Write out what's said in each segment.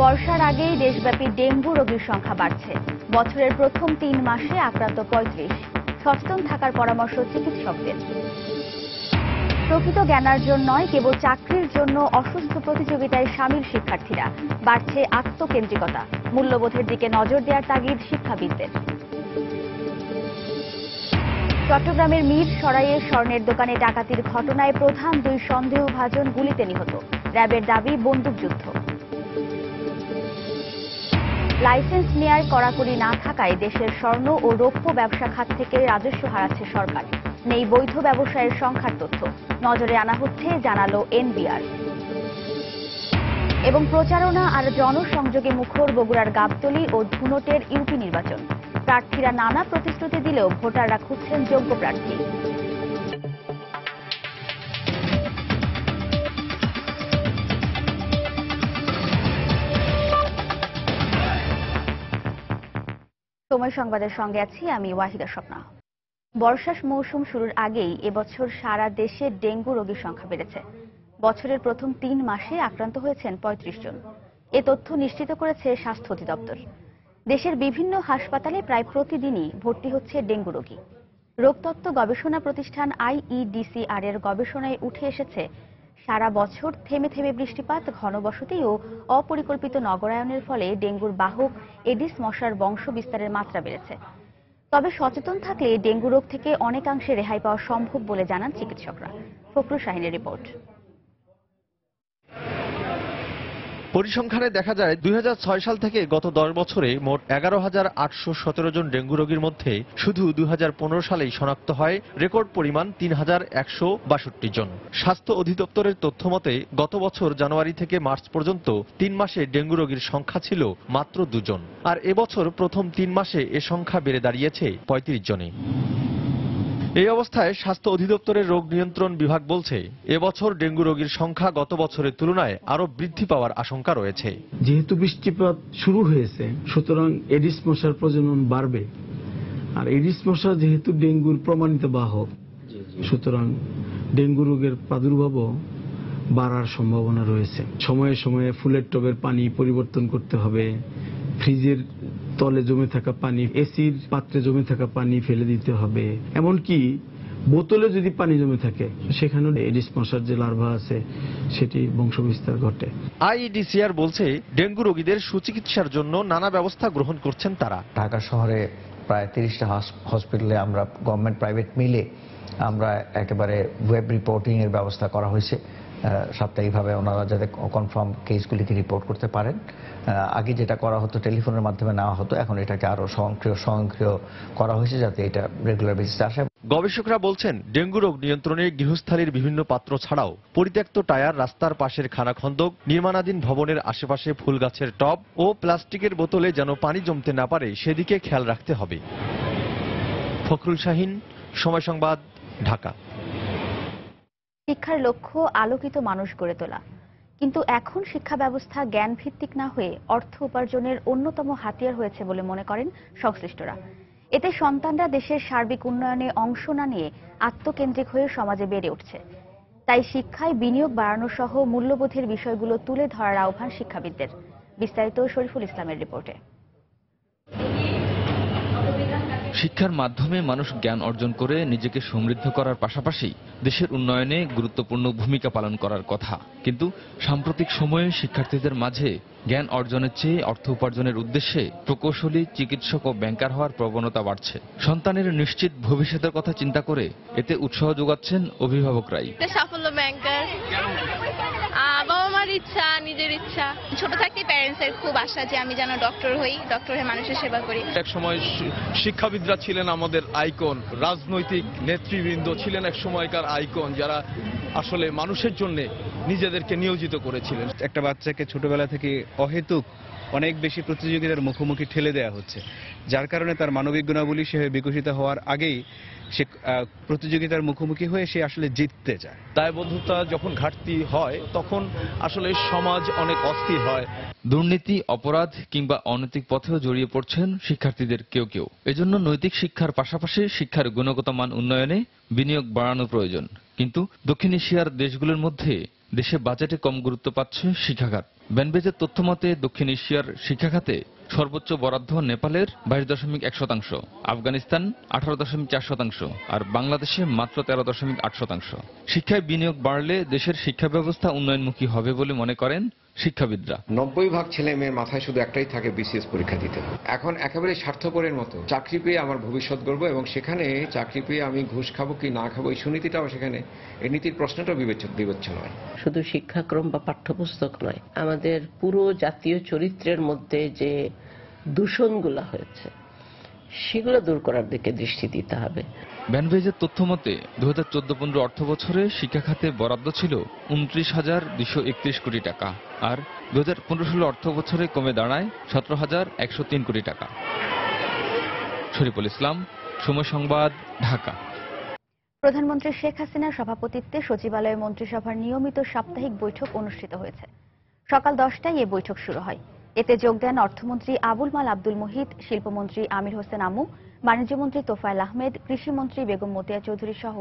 বর্ষার আগেই দেশব্যাপী ডেঙ্গু রোগীর সংখ্যা বাড়ছে। বছরের প্রথম তিন মাসে আক্রান্ত পঁয়ত্রিশ। সচেতন থাকার পরামর্শ চিকিৎসকদের। প্রকৃত জ্ঞানার্জন নয়, কেবল চাকরির জন্য অসুস্থ প্রতিযোগিতায় সামিল শিক্ষার্থীরা। বাড়ছে আত্মকেন্দ্রিকতা। মূল্যবোধের দিকে নজর দেওয়ার তাগিদ শিক্ষাবিদদের। চট্টগ্রামের মীর সরাইয়ে স্বর্ণের দোকানে ডাকাতির ঘটনায় প্রধান দুই সন্দেহভাজন গুলিতে নিহত। র্যাবের দাবি বন্দুকযুদ্ধ। লাইসেন্স নেয়ার কড়াকড়ি না থাকায় দেশের স্বর্ণ ও রৌপ্য ব্যবসা খাত থেকে রাজস্ব হারাচ্ছে সরকার। নেই বৈধ ব্যবসায়ের সংখ্যার তথ্য। নজরে আনা হচ্ছে, জানালো এনবিআর। এবং প্রচারণা আর জনসংযোগে মুখর বগুড়ার গাবতলী ও ধুনটের ইউপি নির্বাচন। প্রার্থীরা নানা প্রতিশ্রুতি দিলেও ভোটাররা খুঁজছেন যোগ্য প্রার্থী। সময় সংবাদের সঙ্গে আছি আমি ওয়াহিদা স্বপ্না। বর্ষা মৌসুম শুরুর আগেই এবছর সারা দেশে ডেঙ্গু রোগীর সংখ্যা বেড়েছে। বছরের প্রথম তিন মাসে আক্রান্ত হয়েছেন পঁয়ত্রিশ জন। এ তথ্য নিশ্চিত করেছে স্বাস্থ্য অধিদপ্তর। দেশের বিভিন্ন হাসপাতালে প্রায় প্রতিদিনই ভর্তি হচ্ছে ডেঙ্গু রোগী। রোগতত্ত্ব গবেষণা প্রতিষ্ঠান আইইডিসিআর এর গবেষণায় উঠে এসেছে সারা বছর থেমে থেমে বৃষ্টিপাত ঘনবসতি ও অপরিকল্পিত নগরায়নের ফলে ডেঙ্গুর বাহক, এডিস, মশার বংশ বিস্তারের মাত্রা বেড়েছে। তবে সচেতন থাকলে ডেঙ্গু রোগ থেকে অনেকাংশে রেহাই পাওয়া সম্ভব বলে জানান চিকিৎসকরা। ফখরুল শাহিনের রিপোর্ট। পরিসংখ্যানে দেখা যায়, দুই হাজার ছয় সাল থেকে গত দশ বছরে মোট এগারো হাজার আটশো সতেরো জন ডেঙ্গু রোগীর মধ্যে শুধু দুই হাজার পনেরো সালেই শনাক্ত হয় রেকর্ড পরিমাণ তিন হাজার একশো বাষট্টি জন। স্বাস্থ্য অধিদপ্তরের তথ্য মতে, গত বছর জানুয়ারি থেকে মার্চ পর্যন্ত তিন মাসে ডেঙ্গু রোগীর সংখ্যা ছিল মাত্র দুজন। আর এবছর প্রথম তিন মাসে এ সংখ্যা বেড়ে দাঁড়িয়েছে পঁয়ত্রিশ জনে। এই অবস্থায় স্বাস্থ্য অধিদপ্তরের রোগ নিয়ন্ত্রণ বিভাগ বলছে, এবছর ডেঙ্গু রোগীর সংখ্যা গত বছরের তুলনায় আরও বৃদ্ধি পাওয়ার আশঙ্কা রয়েছে। যেহেতু বৃষ্টিপাত শুরু হয়েছে, সুতরাং এডিস মশার প্রজনন বাড়বে। আর এডিস মশা যেহেতু ডেঙ্গুর প্রমাণিত বাহক, সুতরাং ডেঙ্গু রোগের প্রাদুর্ভাবও বাড়ার সম্ভাবনা রয়েছে। সময়ে সময়ে ফুলের টবের পানি পরিবর্তন করতে হবে, ফ্রিজের তলে জমে থাকা পানি এসির পাত্রে জমে থাকা পানি ফেলে দিতে হবে। এমনকি বোতলে যদি পানি জমে থাকে সেখানেও এডিস মশার যে লার্ভা আছে সেটি বংশবিস্তার ঘটে। আইইডিসিআর বলছে ডেঙ্গু রোগীদের সুচিকিৎসার জন্য নানা ব্যবস্থা গ্রহণ করছেন তারা। ঢাকা শহরে প্রায় তিরিশটা হসপিটালে আমরা গভর্নমেন্ট প্রাইভেট মিলে আমরা একেবারে ওয়েব রিপোর্টিং এর ব্যবস্থা করা হয়েছে। সাপ্তাহিকভাবে ওনারা যাতে কনফার্ম কেসগুলিকে রিপোর্ট করতে পারেন। আগে যেটা করা হতো, টেলিফোনের মাধ্যমে নেওয়া হতো, এখন এটাকে আরও স্বয়ংক্রিয় স্বয়ংক্রিয় করা হয়েছে যাতে এটা রেগুলার বেসিসে আসে। গবেষকরা বলছেন, ডেঙ্গু রোগ নিয়ন্ত্রণে গৃহস্থালীর বিভিন্ন পাত্র ছাড়াও পরিত্যক্ত টায়ার, রাস্তার পাশের খানাখন্দক নির্মাণাধীন ভবনের আশেপাশে ফুল গাছের টব ও প্লাস্টিকের বোতলে যেন পানি জমতে না পারে, সেদিকে খেয়াল রাখতে হবে। ফখরুল শাহিন, সময় সংবাদ, ঢাকা। শিক্ষার লক্ষ্য আলোকিত মানুষ গড়ে তোলা। কিন্তু এখন শিক্ষা ব্যবস্থা জ্ঞান ভিত্তিক না হয়ে অর্থ উপার্জনের অন্যতম হাতিয়ার হয়েছে বলে মনে করেন সংশ্লিষ্টরা। এতে সন্তানরা দেশের সার্বিক উন্নয়নে অংশ না নিয়ে আত্মকেন্দ্রিক হয়ে সমাজে বেড়ে উঠছে। তাই শিক্ষায় বিনিয়োগ বাড়ানো সহ মূল্যবোধের বিষয়গুলো তুলে ধরার আহ্বান শিক্ষাবিদদের। বিস্তারিত শরীফুল ইসলামের রিপোর্টে। শিক্ষার মাধ্যমে মানুষ জ্ঞান অর্জন করে নিজেকে সমৃদ্ধ করার পাশাপাশি দেশের উন্নয়নে গুরুত্বপূর্ণ ভূমিকা পালন করার কথা। কিন্তু সাম্প্রতিক সময়ে শিক্ষার্থীদের মাঝে জ্ঞান অর্জনের চেয়ে অর্থ উপার্জনের উদ্দেশ্যে প্রকৌশলী, চিকিৎসক ও ব্যাংকার হওয়ার প্রবণতা বাড়ছে। সন্তানের নিশ্চিত ভবিষ্যতের কথা চিন্তা করে এতে উৎসাহ যোগাচ্ছেন অভিভাবকরাই। সাফল্য ব্যাংকার। বাবা মার ইচ্ছা নিজের ইচ্ছা। ছোট থাকতে প্যারেন্টস এর খুব আশা যে আমি যেন ডক্টর হই ডক্টর হয়ে মানুষের সেবা করি। এক সময় শিক্ষাবিদরা ছিলেন আমাদের আইকন রাজনৈতিক নেতৃবৃন্দ ছিলেন এক সময়কার আইকন যারা আসলে মানুষের জন্য নিজেদেরকে নিয়োজিত করেছিলেন। একটা বাচ্চাকে ছোটবেলা থেকে অহেতুক অনেক বেশি প্রতিযোগিতার মুখোমুখি ঠেলে দেওয়া হচ্ছে। যার কারণে তার মানবিক গুণাবলী সে বিকশিত হওয়ার আগেই সে প্রতিযোগিতার মুখোমুখি হয়ে সে আসলে জিততে চায়। দায়বদ্ধতা যখন ঘাটতি হয় তখন আসলে সমাজ অনেক অস্থির হয়। দুর্নীতি অপরাধ কিংবা অনৈতিক পথেও জড়িয়ে পড়ছেন শিক্ষার্থীদের কেউ কেউ। এজন্য নৈতিক শিক্ষার পাশাপাশি শিক্ষার গুণগত মান উন্নয়নে বিনিয়োগ বাড়ানো প্রয়োজন। কিন্তু দক্ষিণ এশিয়ার দেশগুলোর মধ্যে দেশে বাজেটে কম গুরুত্ব পাচ্ছে শিক্ষাখাত। ব্যানবেজের তথ্য মতে দক্ষিণ এশিয়ার শিক্ষাখাতে সর্বোচ্চ বরাদ্দ নেপালের বাইশ দশমিক এক শতাংশ, আফগানিস্তান আঠারো দশমিক চার শতাংশ, আর বাংলাদেশে মাত্র তেরো দশমিক আট শতাংশ। শিক্ষায় বিনিয়োগ বাড়লে দেশের শিক্ষা ব্যবস্থা উন্নয়নমুখী হবে বলে মনে করেন শিক্ষাবিদরা। নব্বই ভাগ ছেলে মেয়ের মাথায় শুধু একটাই থাকে বিসিএস পরীক্ষা দিতে। এখন একেবারে স্বার্থপরের মতো। চাকরি পেয়ে আমার ভবিষ্যৎ গড়বো এবং সেখানে চাকরি পেয়ে আমি ঘুষ খাব কি না খাব এই সুনীতিটাও সেখানে এই নীতির প্রশ্নটাও বিবেচ্য বিবেচ্য নয়। শুধু শিক্ষাক্রম বা পাঠ্যপুস্তক নয় আমাদের পুরো জাতীয় চরিত্রের মধ্যে যে দূষণগুলো হয়েছে সেগুলো দূর করার দিকে দৃষ্টি দিতে হবে। ব্যানভেজের তথ্য মতে দু হাজার চোদ্দ পনেরো অর্থ বছরে শিক্ষা খাতে বরাদ্দ ছিল উনত্রিশ হাজার দুশো একত্রিশ কোটি টাকা আর দু হাজার পনেরো ষোলো অর্থ বছরে কমে দাঁড়ায় সতেরো হাজার একশো তিন কোটি টাকা। শরীফুল ইসলাম, সময় সংবাদ, ঢাকা। প্রধানমন্ত্রী শেখ হাসিনার সভাপতিত্বে সচিবালয়ের মন্ত্রিসভার নিয়মিত সাপ্তাহিক বৈঠক অনুষ্ঠিত হয়েছে। সকাল দশটায় এ বৈঠক শুরু হয়। এতে যোগ দেন অর্থমন্ত্রী আবুল মাল আব্দুল মুহিত, শিল্পমন্ত্রী আমির হোসেন আমু, বাণিজ্যমন্ত্রী তোফায়েল আহমেদ, কৃষিমন্ত্রী বেগম মতিয়া চৌধুরী সহ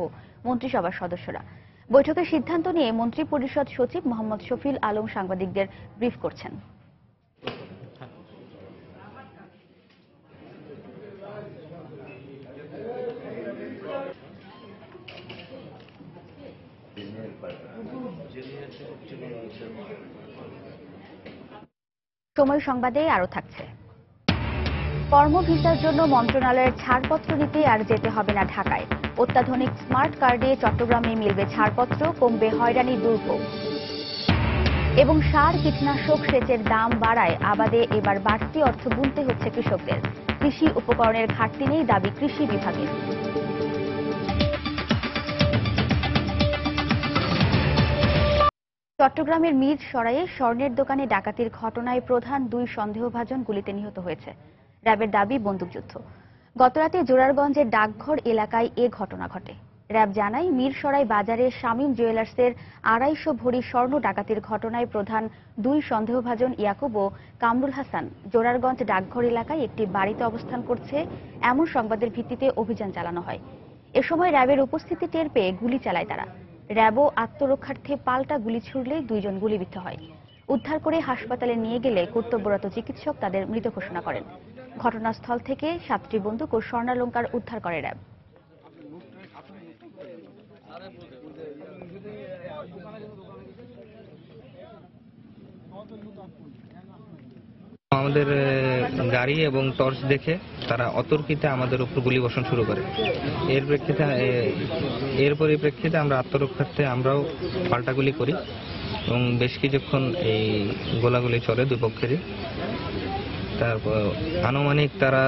মন্ত্রিসভার সদস্যরা। বৈঠকের সিদ্ধান্ত নিয়ে মন্ত্রী পরিষদ সচিব মোহাম্মদ শফিল আলম সাংবাদিকদের ব্রিফ করছেন। সময় সংবাদে আরও থাকছে। কর্ম ভিসার জন্য মন্ত্রণালয়ের ছাড়পত্র নিতে আর যেতে হবে না ঢাকায়। অত্যাধুনিক স্মার্ট কার্ডে চট্টগ্রামে মিলবে ছাড়পত্র, কমবে হয়রানি দুর্ভোগ এবং সার কীটনাশক সেচের দাম বাড়ায়, আবাদে এবার বাড়তি অর্থ গুনতে হচ্ছে কৃষকদের। কৃষি উপকরণের ঘাটতি নেই দাবি কৃষি বিভাগের। চট্টগ্রামের মির সরাইয়ে স্বর্ণের দোকানে ডাকাতির ঘটনায় প্রধান দুই সন্দেহভাজন গুলিতে নিহত হয়েছে। র্যাবের দাবি বন্দুকযুদ্ধ গতরাতে জোরারগঞ্জের ডাকঘর এলাকায় এ ঘটনা ঘটে। র্যাব জানায় মিরসরাই বাজারে শামীম জুয়েলার্সের আড়াইশো ভরি স্বর্ণ ডাকাতির ঘটনায় প্রধান দুই সন্দেহভাজন ইয়াকুব ও কামরুল হাসান জোরারগঞ্জ ডাকঘর এলাকায় একটি বাড়িতে অবস্থান করছে, এমন সংবাদের ভিত্তিতে অভিযান চালানো হয়। এ সময় র্যাবের উপস্থিতি টের পেয়ে গুলি চালায় তারা। র্যাবও আত্মরক্ষার্থে পাল্টা গুলি ছুড়লে দুইজন গুলিবিদ্ধ হয়। উদ্ধার করে হাসপাতালে নিয়ে গেলে কর্তব্যরত চিকিৎসক তাদের মৃত ঘোষণা করেন। ঘটনাস্থল থেকে সাতটি বন্দুক ও স্বর্ণালঙ্কার উদ্ধার করে র্যাব। আমাদের গাড়ি এবং টর্চ দেখে তারা অতর্কিতে আমাদের উপর গুলি বর্ষণ শুরু করে। এর প্রেক্ষিতে এর পরিপ্রেক্ষিতে আমরা আত্মরক্ষার্থে আমরাও পাল্টা গুলি করি এবং বেশ কিছুক্ষণ এই গোলাগুলি চলে দুই পক্ষেরই তারপর আনুমানিক তারা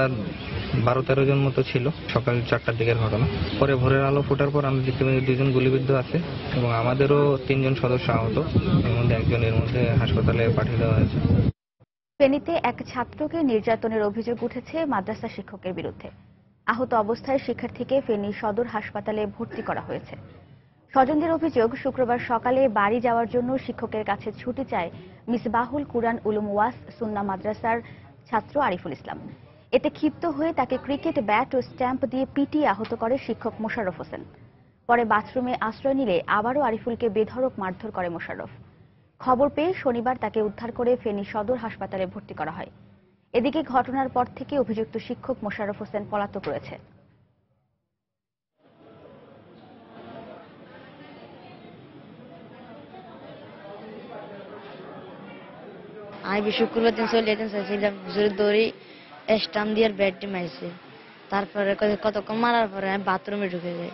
বারো তেরো জন মতো ছিল সকাল চারটার দিকের ঘটনা। পরে ভোরের আলো ফোটার পর পাই দুজন গুলিবিদ্ধ আছে এবং আমাদেরও তিনজন সদস্য আহত, এর মধ্যে একজনের মধ্যে হাসপাতালে পাঠিয়ে দেওয়া হয়েছে। ফেনীতে এক ছাত্রকে নির্যাতনের অভিযোগ উঠেছে মাদ্রাসা শিক্ষকের বিরুদ্ধে। আহত অবস্থায় শিক্ষার্থীকে ফেনী সদর হাসপাতালে ভর্তি করা হয়েছে। স্বজনদের অভিযোগ, শুক্রবার সকালে বাড়ি যাওয়ার জন্য শিক্ষকের কাছে ছুটি চায় মিসবাহুল কুরআন উলুম ওয়াস সুন্না মাদ্রাসার ছাত্র আরিফুল ইসলাম। এতে ক্ষিপ্ত হয়ে তাকে ক্রিকেট ব্যাট ও স্ট্যাম্প দিয়ে পিটিয়ে আহত করে শিক্ষক মোশাররফ হোসেন। পরে বাথরুমে আশ্রয় নিলে আবারও আরিফুলকে বেধড়ক মারধর করে মোশাররফ। খবর পেয়ে শনিবার তাকে উদ্ধার করে ফেনী সদর হাসপাতালে ভর্তি করা হয়। এদিকে ঘটনার পর থেকে অভিযুক্ত শিক্ষক মোশাররফ হোসেন পলাতক রয়েছে। আমি শুক্রবার দিন চলে যেতে চাইছিলাম হুজুরের দৌড়ি স্টাম দিয়ে ব্যাটটি মারছে তারপরে কতক্ষণ মারার পরে আমি বাথরুমে ঢুকে যাই।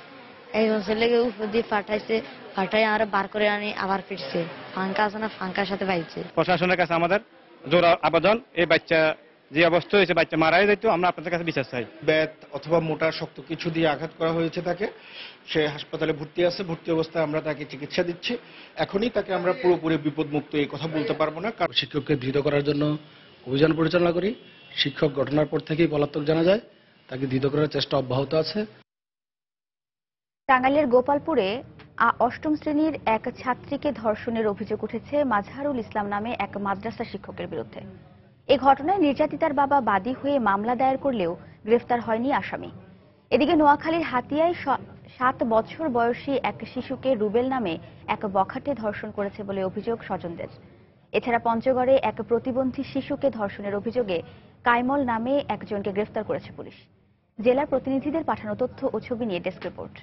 একজন ছেলেকে উপর দিয়ে ফাটাইছে ফাটাই আর বার করে আনি আবার ফিরছে। ফাঙ্কা আছে না ফাঙ্কার সাথে পাইছে প্রশাসনের কাছে আমাদের জোর আবেদন এই বাচ্চা যে অবস্থা হয়েছে বাচ্চা মারাই যাইতো আমরা আপনাদের কাছে বিশ্বাস চাই। ব্যাত অথবা মোটা শক্ত কিছু দিয়ে আঘাত করা হয়েছে তাকে। সে হাসপাতালে ভর্তি আছে ভর্তি অবস্থায় আমরা তাকে চিকিৎসা দিচ্ছি। এখনই তাকে আমরা পুরোপুরি বিপদমুক্ত এই কথা বলতে পারব না কারণ শিক্ষককে ধৃত করার জন্য অভিযান পরিচালনা করি। শিক্ষক ঘটনার পর থেকেই পলাতক জানা যায় তাকে ধৃত করার চেষ্টা অব্যাহত আছে। টাঙ্গাইলের গোপালপুরে অষ্টম শ্রেণির এক ছাত্রীকে ধর্ষণের অভিযোগ উঠেছে মাঝহারুল ইসলাম নামে এক মাদ্রাসা শিক্ষকের বিরুদ্ধে। এ ঘটনায় নির্যাতিতার বাবা বাদী হয়ে মামলা দায়ের করলেও গ্রেফতার হয়নি আসামি। এদিকে নোয়াখালীর হাতিয়ায় সাত বছর বয়সী এক শিশুকে রুবেল নামে এক বখাটে ধর্ষণ করেছে বলে অভিযোগ স্বজনদের। এছাড়া পঞ্চগড়ে এক প্রতিবন্ধী শিশুকে ধর্ষণের অভিযোগে কাইমল নামে একজনকে গ্রেফতার করেছে পুলিশ। জেলার প্রতিনিধিদের পাঠানো তথ্য ও ছবি নিয়ে ডেস্ক রিপোর্ট।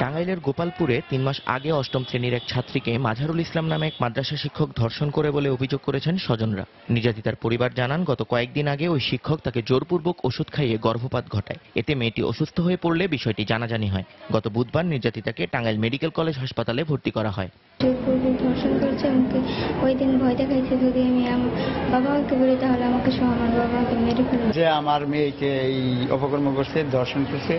টাঙ্গাইলের গোপালপুরে তিন মাস আগে অষ্টম শ্রেণির এক ছাত্রীকে মাঝারুল ইসলাম নামে এক মাদ্রাসা শিক্ষক ধর্ষণ করে বলে অভিযোগ করেছেন স্বজনরা। নির্যাতিতার পরিবার জানান গত কয়েকদিন আগে ওই শিক্ষক তাকে জোরপূর্বক ওষুধ খাইয়ে গর্ভপাত ঘটায়। এতে মেয়েটি অসুস্থ হয়ে পড়লে বিষয়টি জানাজানি হয়। গত বুধবার নির্যাতিতাকে টাঙ্গাইল মেডিকেল কলেজ হাসপাতালে ভর্তি করা হয়। ধর্ষণ করেছে আমাকে। ওই দিন ভয় দেখাইছে যদি আমি আমার বাবাকে বলি তাহলে আমাকে সহ আমার বাবাকে মেরে ফেলবে। যে আমার মেয়েকে এই অপকর্ম করছে ধর্ষণ করছে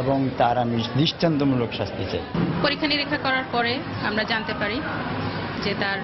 এবং তার আমি দৃষ্টান্তমূলক শাস্তি চাই। পরীক্ষা নিরীক্ষা করার পরে আমরা জানতে পারি যে তার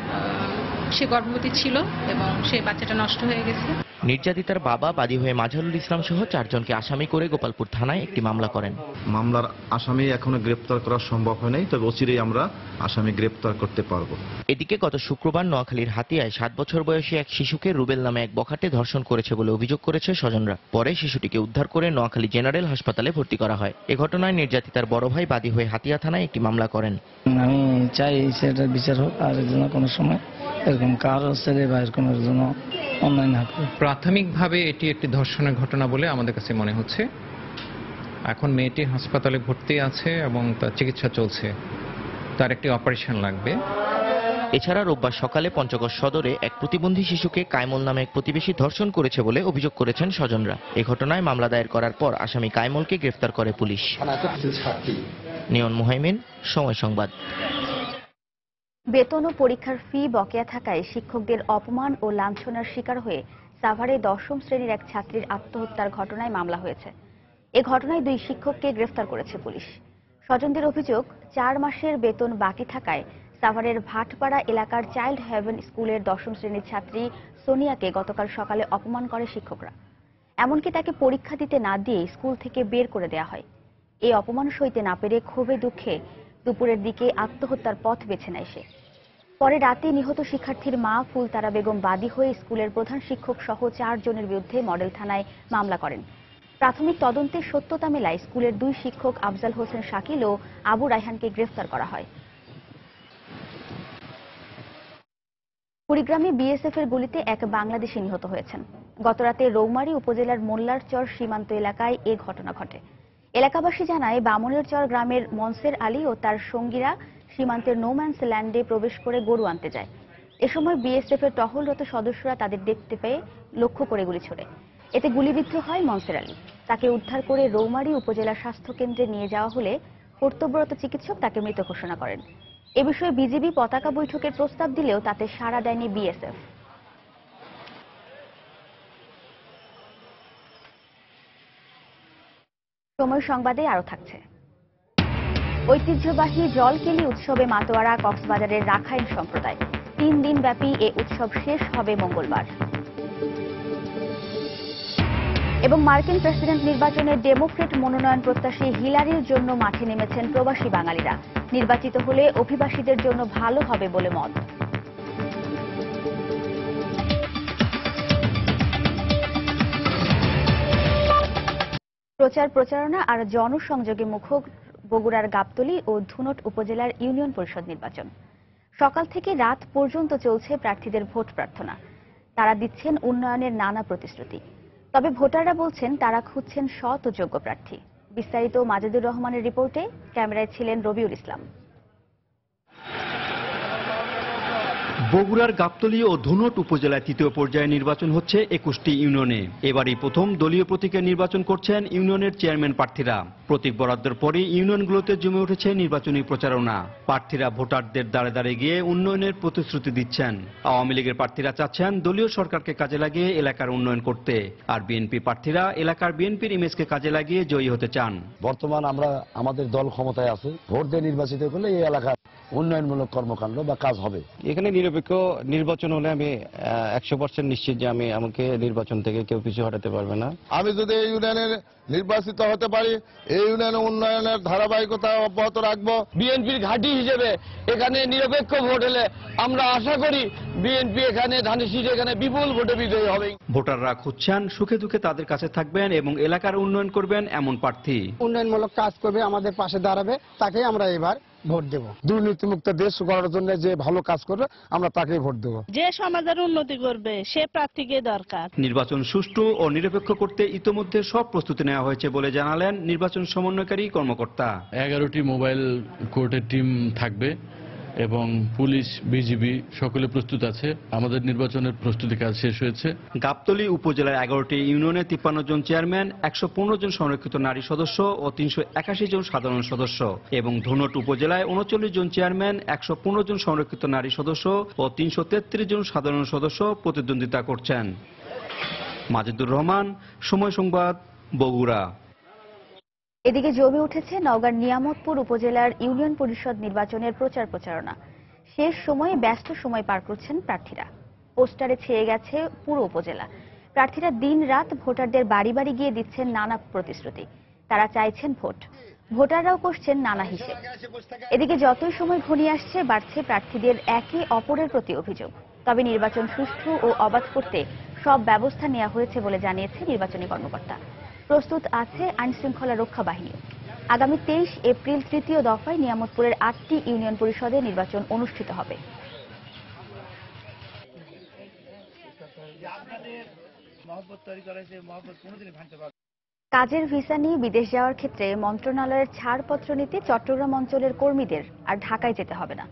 সে গর্ভবতী ছিল এবং সে বাচ্চাটা নষ্ট হয়ে গেছে। নির্যাতিতার বাবা বাদী হয়ে মাঝারুল ইসলাম সহ চারজনকে আসামি করে গোপালপুর থানায় একটি মামলা করেন। মামলার আসামি এখনও গ্রেপ্তার করা সম্ভব হয় নাই তবে অচিরেই আমরা আসামি গ্রেপ্তার করতে পারব। এদিকে গত শুক্রবার নোয়াখালীর হাতিয়ায় সাত বছর বয়সী এক শিশুকে রুবেল নামে এক বখাটে ধর্ষণ করেছে বলে অভিযোগ করেছে স্বজনরা। পরে শিশুটিকে উদ্ধার করে নোয়াখালী জেনারেল হাসপাতালে ভর্তি করা হয়। এ ঘটনায় নির্যাতিতার বড় ভাই বাদী হয়ে হাতিয়া থানায় একটি মামলা করেন। আমি চাই সেটার বিচার হোক আর কোনো সময় এরকম কারও ছেলে বা এরকম এর জন্য অন্যায় না করে প্রাথমিকভাবে এটি একটি ধর্ষণের ঘটনা বলে আমাদের কাছে মনে হচ্ছে। এখন মেয়েটি হাসপাতালে ভর্তি আছে এবং তার চিকিৎসা চলছে। তার একটি অপারেশন লাগবে। এছাড়া রোববার সকালে পঞ্চগড় সদরে এক প্রতিবন্ধী শিশুকে কাইমল নামে এক প্রতিবেশী ধর্ষণ করেছে বলে অভিযোগ করেছেন স্বজনরা। এ ঘটনায় মামলা দায়ের করার পর আসামি কাইমলকে গ্রেফতার করে পুলিশ। নিয়ন মুহাইমিন সময় সংবাদ। বেতন ও পরীক্ষার ফি বকেয়া থাকায় শিক্ষকদের অপমান ও লাঞ্ছনার শিকার হয়ে সাভারে দশম শ্রেণির এক ছাত্রীর আত্মহত্যার ঘটনায় মামলা হয়েছে। এ ঘটনায় দুই শিক্ষককে গ্রেফতার করেছে পুলিশ। স্বজনদের অভিযোগ, চার মাসের বেতন বাকি থাকায় সাভারের ভাটপাড়া এলাকার চাইল্ড হেভেন স্কুলের দশম শ্রেণির ছাত্রী সোনিয়াকে গতকাল সকালে অপমান করে শিক্ষকরা। এমনকি তাকে পরীক্ষা দিতে না দিয়ে স্কুল থেকে বের করে দেয়া হয়। এই অপমান সইতে না পেরে ক্ষোভে দুঃখে দুপুরের দিকে আত্মহত্যার পথ বেছে নেয় সে। পরে রাতে নিহত শিক্ষার্থীর মা ফুলতারা বেগম বাদী হয়ে স্কুলের প্রধান শিক্ষক সহ চারজনের বিরুদ্ধে মডেল থানায় মামলা করেন। প্রাথমিক তদন্তে সত্যতা মেলায় স্কুলের দুই শিক্ষক আফজাল হোসেন শাকিল ও আবু রায়হানকে গ্রেফতার করা হয়। কুড়িগ্রামে বিএসএফ এর গুলিতে এক বাংলাদেশি নিহত হয়েছেন। গতরাতে রৌমারী উপজেলার মোল্লারচর সীমান্ত এলাকায় এ ঘটনা ঘটে। এলাকাবাসী জানায় বামনেরচর গ্রামের মনসের আলী ও তার সঙ্গীরা সীমান্তের নোম্যান্স ল্যান্ডে প্রবেশ করে গরু আনতে যায়। এ সময় বিএসএফ এর টহলরত সদস্যরা তাদের দেখতে পেয়ে লক্ষ্য করে গুলি ছোড়ে। এতে গুলিবিদ্ধ হয় মনসের আলী। তাকে উদ্ধার করে রৌমারী উপজেলা স্বাস্থ্য কেন্দ্রে নিয়ে যাওয়া হলে কর্তব্যরত চিকিৎসক তাকে মৃত ঘোষণা করেন। এ বিষয়ে বিজিবি পতাকা বৈঠকের প্রস্তাব দিলেও তাতে সাড়া দেয়নি বিএসএফ সময় সংবাদে আরও থাকছে। ঐতিহ্যবাহী জলকেলি উৎসবে মাতোয়ারা, কক্সবাজারের রাখাইন সম্প্রদায়। তিন দিন ব্যাপী এ উৎসব শেষ হবে মঙ্গলবার। এবং মার্কিন প্রেসিডেন্ট নির্বাচনে ডেমোক্রেট মনোনয়ন প্রত্যাশী হিলারির জন্য মাঠে নেমেছেন প্রবাসী বাঙালিরা। নির্বাচিত হলে অভিবাসীদের জন্য ভালো হবে বলে মত। প্রচার প্রচারণা আর জনসংযোগে মুখর বগুড়ার গাবতলী ও ধুনট উপজেলার ইউনিয়ন পরিষদ নির্বাচন। সকাল থেকে রাত পর্যন্ত চলছে প্রার্থীদের ভোট প্রার্থনা। তারা দিচ্ছেন উন্নয়নের নানা প্রতিশ্রুতি। তবে ভোটাররা বলছেন তারা খুঁজছেন সৎ ও যোগ্য প্রার্থী। বিস্তারিত মাজেদুর রহমানের রিপোর্টে ক্যামেরায় ছিলেন রবিউল ইসলাম। বগুড়ার গাবতলী ও ধুনট উপজেলায় তৃতীয় পর্যায়ে নির্বাচন হচ্ছে একুশটি ইউনিয়নে। এবারই প্রথম দলীয় প্রতীকে নির্বাচন করছেন ইউনিয়নের চেয়ারম্যান প্রার্থীরা। প্রতীক বরাদ্দের পরে ইউনিয়নগুলোতে জমে উঠেছে নির্বাচনী প্রচারণা। প্রার্থীরা ভোটারদের দাঁড়ে দাঁড়িয়ে গিয়ে উন্নয়নের প্রতিশ্রুতি দিচ্ছেন। আওয়ামী লীগের প্রার্থীরা চাচ্ছেন দলীয় সরকারকে কাজে লাগিয়ে এলাকার উন্নয়ন করতে। আর বিএনপি প্রার্থীরা এলাকার বিএনপির ইমেজকে কাজে লাগিয়ে জয়ী হতে চান। বর্তমান আমরা আমাদের দল ক্ষমতায় আছে। ভোট দিয়ে নির্বাচিত করলে এই এলাকার উন্নয়নমূলক কর্মকাণ্ড বা কাজ হবে? এখানে নিরপেক্ষ নির্বাচন হলে আমি একশো পার্সেন্ট নিশ্চিত যে আমি আমাকে নির্বাচন থেকে কেউ পিছু হটাতে পারবে না। আমি যদি এই ইউনিয়নের নির্বাচিত হতে পারি এই ইউনিয়নের উন্নয়নের ধারাবাহিকতা অব্যাহত রাখব। বিএনপির ঘাঁটি হিসেবে এখানে নিরপেক্ষ ভোট হলে আমরা আশা করি বিএনপি এখানে ধানের শীষ এখানে বিপুল ভোটে বিজয়ী হবে। ভোটাররা খুঁজছেন সুখে দুঃখে তাদের কাছে থাকবেন এবং এলাকার উন্নয়ন করবেন এমন প্রার্থী। উন্নয়নমূলক কাজ করবে আমাদের পাশে দাঁড়াবে তাকে আমরা এবার ভোট দেব। দুর্নীতিমুক্ত দেশ গড়ার জন্য যে ভালো কাজ করবে আমরা তাকেই ভোট দেব। যে সমাজের উন্নতি করবে সে প্রার্থীকে দরকার। নির্বাচন সুষ্ঠু ও নিরপেক্ষ করতে ইতোমধ্যে সব প্রস্তুতি নেওয়া হয়েছে বলে জানালেন নির্বাচন সমন্বয়কারী কর্মকর্তা। এগারোটি মোবাইল কোর্টের টিম থাকবে। এবং পুলিশ, বিজিবি সকলে প্রস্তুত আছে। আমাদের নির্বাচনের প্রস্তুতি কাজ শেষ হয়েছে। গাবতলী উপজেলার এগারোটি ইউনিয়নে তিপ্পান্ন জন চেয়ারম্যান, একশো পনেরো জন সংরক্ষিত নারী সদস্য ও তিনশো একাশি জন সাধারণ সদস্য। এবং ধুনট উপজেলায় উনচল্লিশ জন চেয়ারম্যান, একশো পনেরো জন সংরক্ষিত নারী সদস্য ও তিনশো তেত্রিশ জন সাধারণ সদস্য প্রতিদ্বন্দ্বিতা করছেন। মাজেদুর রহমান, সময় সংবাদ, বগুড়া। এদিকে জমে উঠেছে নওগাঁর নিয়ামতপুর উপজেলার ইউনিয়ন পরিষদ নির্বাচনের প্রচার প্রচারণা। শেষ সময়ে ব্যস্ত সময় পার করছেন প্রার্থীরা। পোস্টারে ছেয়ে গেছে পুরো উপজেলা। প্রার্থীরা দিন রাত ভোটারদের বাড়ি বাড়ি গিয়ে দিচ্ছেন নানা প্রতিশ্রুতি। তারা চাইছেন ভোট। ভোটাররাও করছেন নানা হিসেব। এদিকে যতই সময় ঘনিয়ে আসছে, বাড়ছে প্রার্থীদের একে অপরের প্রতি অভিযোগ। তবে নির্বাচন সুষ্ঠু ও অবাধ করতে সব ব্যবস্থা নেওয়া হয়েছে বলে জানিয়েছে নির্বাচনী কর্মকর্তা। প্রস্তুত আছে আইনশৃঙ্খলা রক্ষা বাহিনী। আগামী তেইশ এপ্রিল তৃতীয় দফায় নিয়ামতপুরের আটটি ইউনিয়ন পরিষদে নির্বাচন অনুষ্ঠিত হবে। কাজের ভিসা নিয়ে বিদেশ যাওয়ার ক্ষেত্রে মন্ত্রণালয়ের ছাড়পত্র নিতে চট্টগ্রাম অঞ্চলের কর্মীদের আর ঢাকায় যেতে হবে না।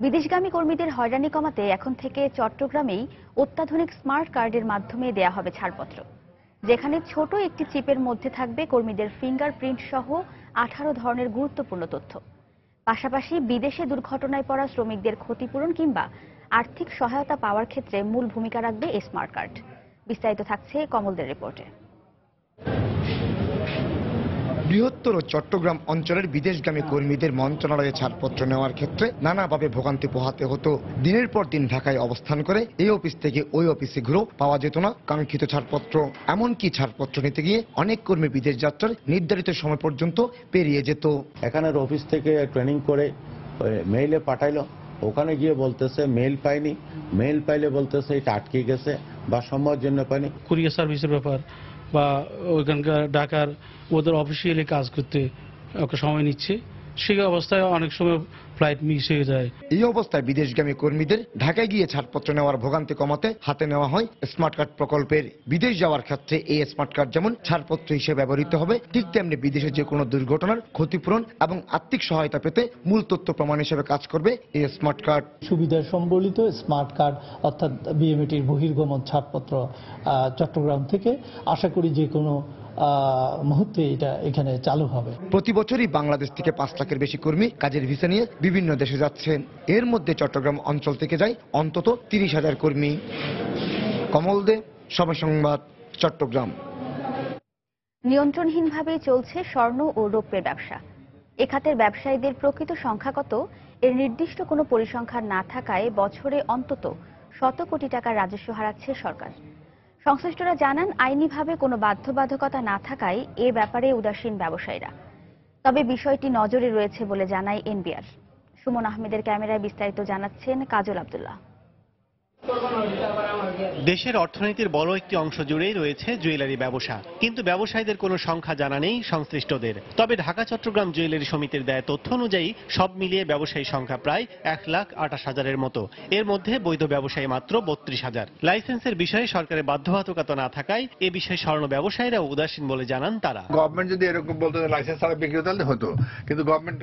বিদেশগামী কর্মীদের হয়রানি কমাতে এখন থেকে চট্টগ্রামেই অত্যাধুনিক স্মার্ট কার্ডের মাধ্যমে দেয়া হবে ছাড়পত্র। যেখানে ছোট একটি চিপের মধ্যে থাকবে কর্মীদের ফিঙ্গারপ্রিন্ট সহ আঠারো ধরনের গুরুত্বপূর্ণ তথ্য। পাশাপাশি বিদেশে দুর্ঘটনায় পড়া শ্রমিকদের ক্ষতিপূরণ কিংবা আর্থিক সহায়তা পাওয়ার ক্ষেত্রে মূল ভূমিকা রাখবে এই স্মার্ট কার্ড বিস্তারিত থাকছে কমলদের রিপোর্টে। বৃহত্তর চট্টগ্রাম অঞ্চলের বিদেশগামী কর্মীদের মন্ত্রণালয়ে ছাড়পত্র নেওয়ার ক্ষেত্রে নানাভাবে ভোগান্তি পোহাতে হতো। দিনের পর দিন ঢাকায় অবস্থান করে এই অফিস থেকে ওই অফিসে ঘুরেও পাওয়া যেত না কাঙ্ক্ষিত ছাড়পত্র। এমনকি ছাড়পত্র নিতে গিয়ে অনেক কর্মী বিদেশ যাত্রার নির্ধারিত সময় পর্যন্ত পেরিয়ে যেত। এখানের অফিস থেকে ট্রেনিং করে মেইলে পাঠাইলো। ওখানে গিয়ে বলতেছে মেইল পাইনি। মেইল পাইলে বলতেছে এটা আটকে গেছে বা সময়ের জন্য পাইনি। কুরিয়ার সার্ভিসের ব্যাপার। বা ওইখানকার ঢাকার ওদের অফিসিয়ালি কাজ করতে সময় নিচ্ছে। সেই অবস্থায় অনেক সময় ফ্লাইট মিস হয়ে যায়। এই অবস্থায় বিদেশগামী কর্মীদের ঢাকায় গিয়ে ছাড়পত্র নেওয়ার ভোগান্তি কমাতে হাতে নেওয়া হয় স্মার্ট কার্ড প্রকল্পের। বিদেশ যাওয়ার ক্ষেত্রে এই স্মার্ট কার্ড যেমন ছাড়পত্র হিসেবে ব্যবহৃত হবে ঠিক তেমনি বিদেশে যে কোনো দুর্ঘটনার ক্ষতিপূরণ এবং আর্থিক সহায়তা পেতে মূল তথ্য প্রমাণ হিসেবে কাজ করবে এই স্মার্ট কার্ড। সুবিধা সম্বলিত স্মার্ট কার্ড অর্থাৎ বিএমএটির বহির্গমন ছাড়পত্র চট্টগ্রাম থেকে। আশা করি যে কোনো মুহূর্তে এটা এখানে চালু হবে। প্রতি বছরই বাংলাদেশ থেকে পাঁচ লাখের বেশি কর্মী কাজের ভিসা নিয়ে বিভিন্ন দেশে যাচ্ছেন। এর মধ্যে চট্টগ্রাম অঞ্চল থেকে যায় অন্তত তিরিশ হাজার কর্মী। কমল দে সময় সংবাদ চট্টগ্রাম। নিয়ন্ত্রণহীনভাবেই চলছে স্বর্ণ ও রৌপ্যের ব্যবসা। এ খাতের ব্যবসায়ীদের প্রকৃত সংখ্যা কত এর নির্দিষ্ট কোনো পরিসংখ্যান না থাকায় বছরে অন্তত শত কোটি টাকার রাজস্ব হারাচ্ছে সরকার। সংশ্লিষ্টরা জানান, আইনিভাবে কোনো বাধ্যবাধকতা না থাকায় এ ব্যাপারে উদাসীন ব্যবসায়ীরা। তবে বিষয়টি নজরে রয়েছে বলে জানায় এনবিআর। সুমন আহমেদের ক্যামেরায় বিস্তারিত জানাচ্ছেন কাজল আব্দুল্লাহ। দেশের অর্থনীতির বড় একটি অংশ জুড়েই রয়েছে জুয়েলারি ব্যবসা। কিন্তু ব্যবসায়ীদের কোনো সংখ্যা জানা নেই সংশ্লিষ্টদের। তবে ঢাকা, চট্টগ্রাম জুয়েলারি সমিতির দেয় তথ্য অনুযায়ী সব মিলিয়ে ব্যবসায়ী সংখ্যা প্রায় এক লাখ আঠাশ হাজারের মতো। এর মধ্যে বৈধ ব্যবসায়ী মাত্র বত্রিশ হাজার। লাইসেন্সের বিষয়ে সরকারের বাধ্যবাধকতা না থাকায় এ বিষয়ে স্বর্ণ ব্যবসায়ীরা উদাসীন বলে জানান তারা। গভর্নমেন্ট যদি এরকম বলতো লাইসেন্স ছাড়া বিক্রি তাহলে হতো। কিন্তু গভর্নমেন্ট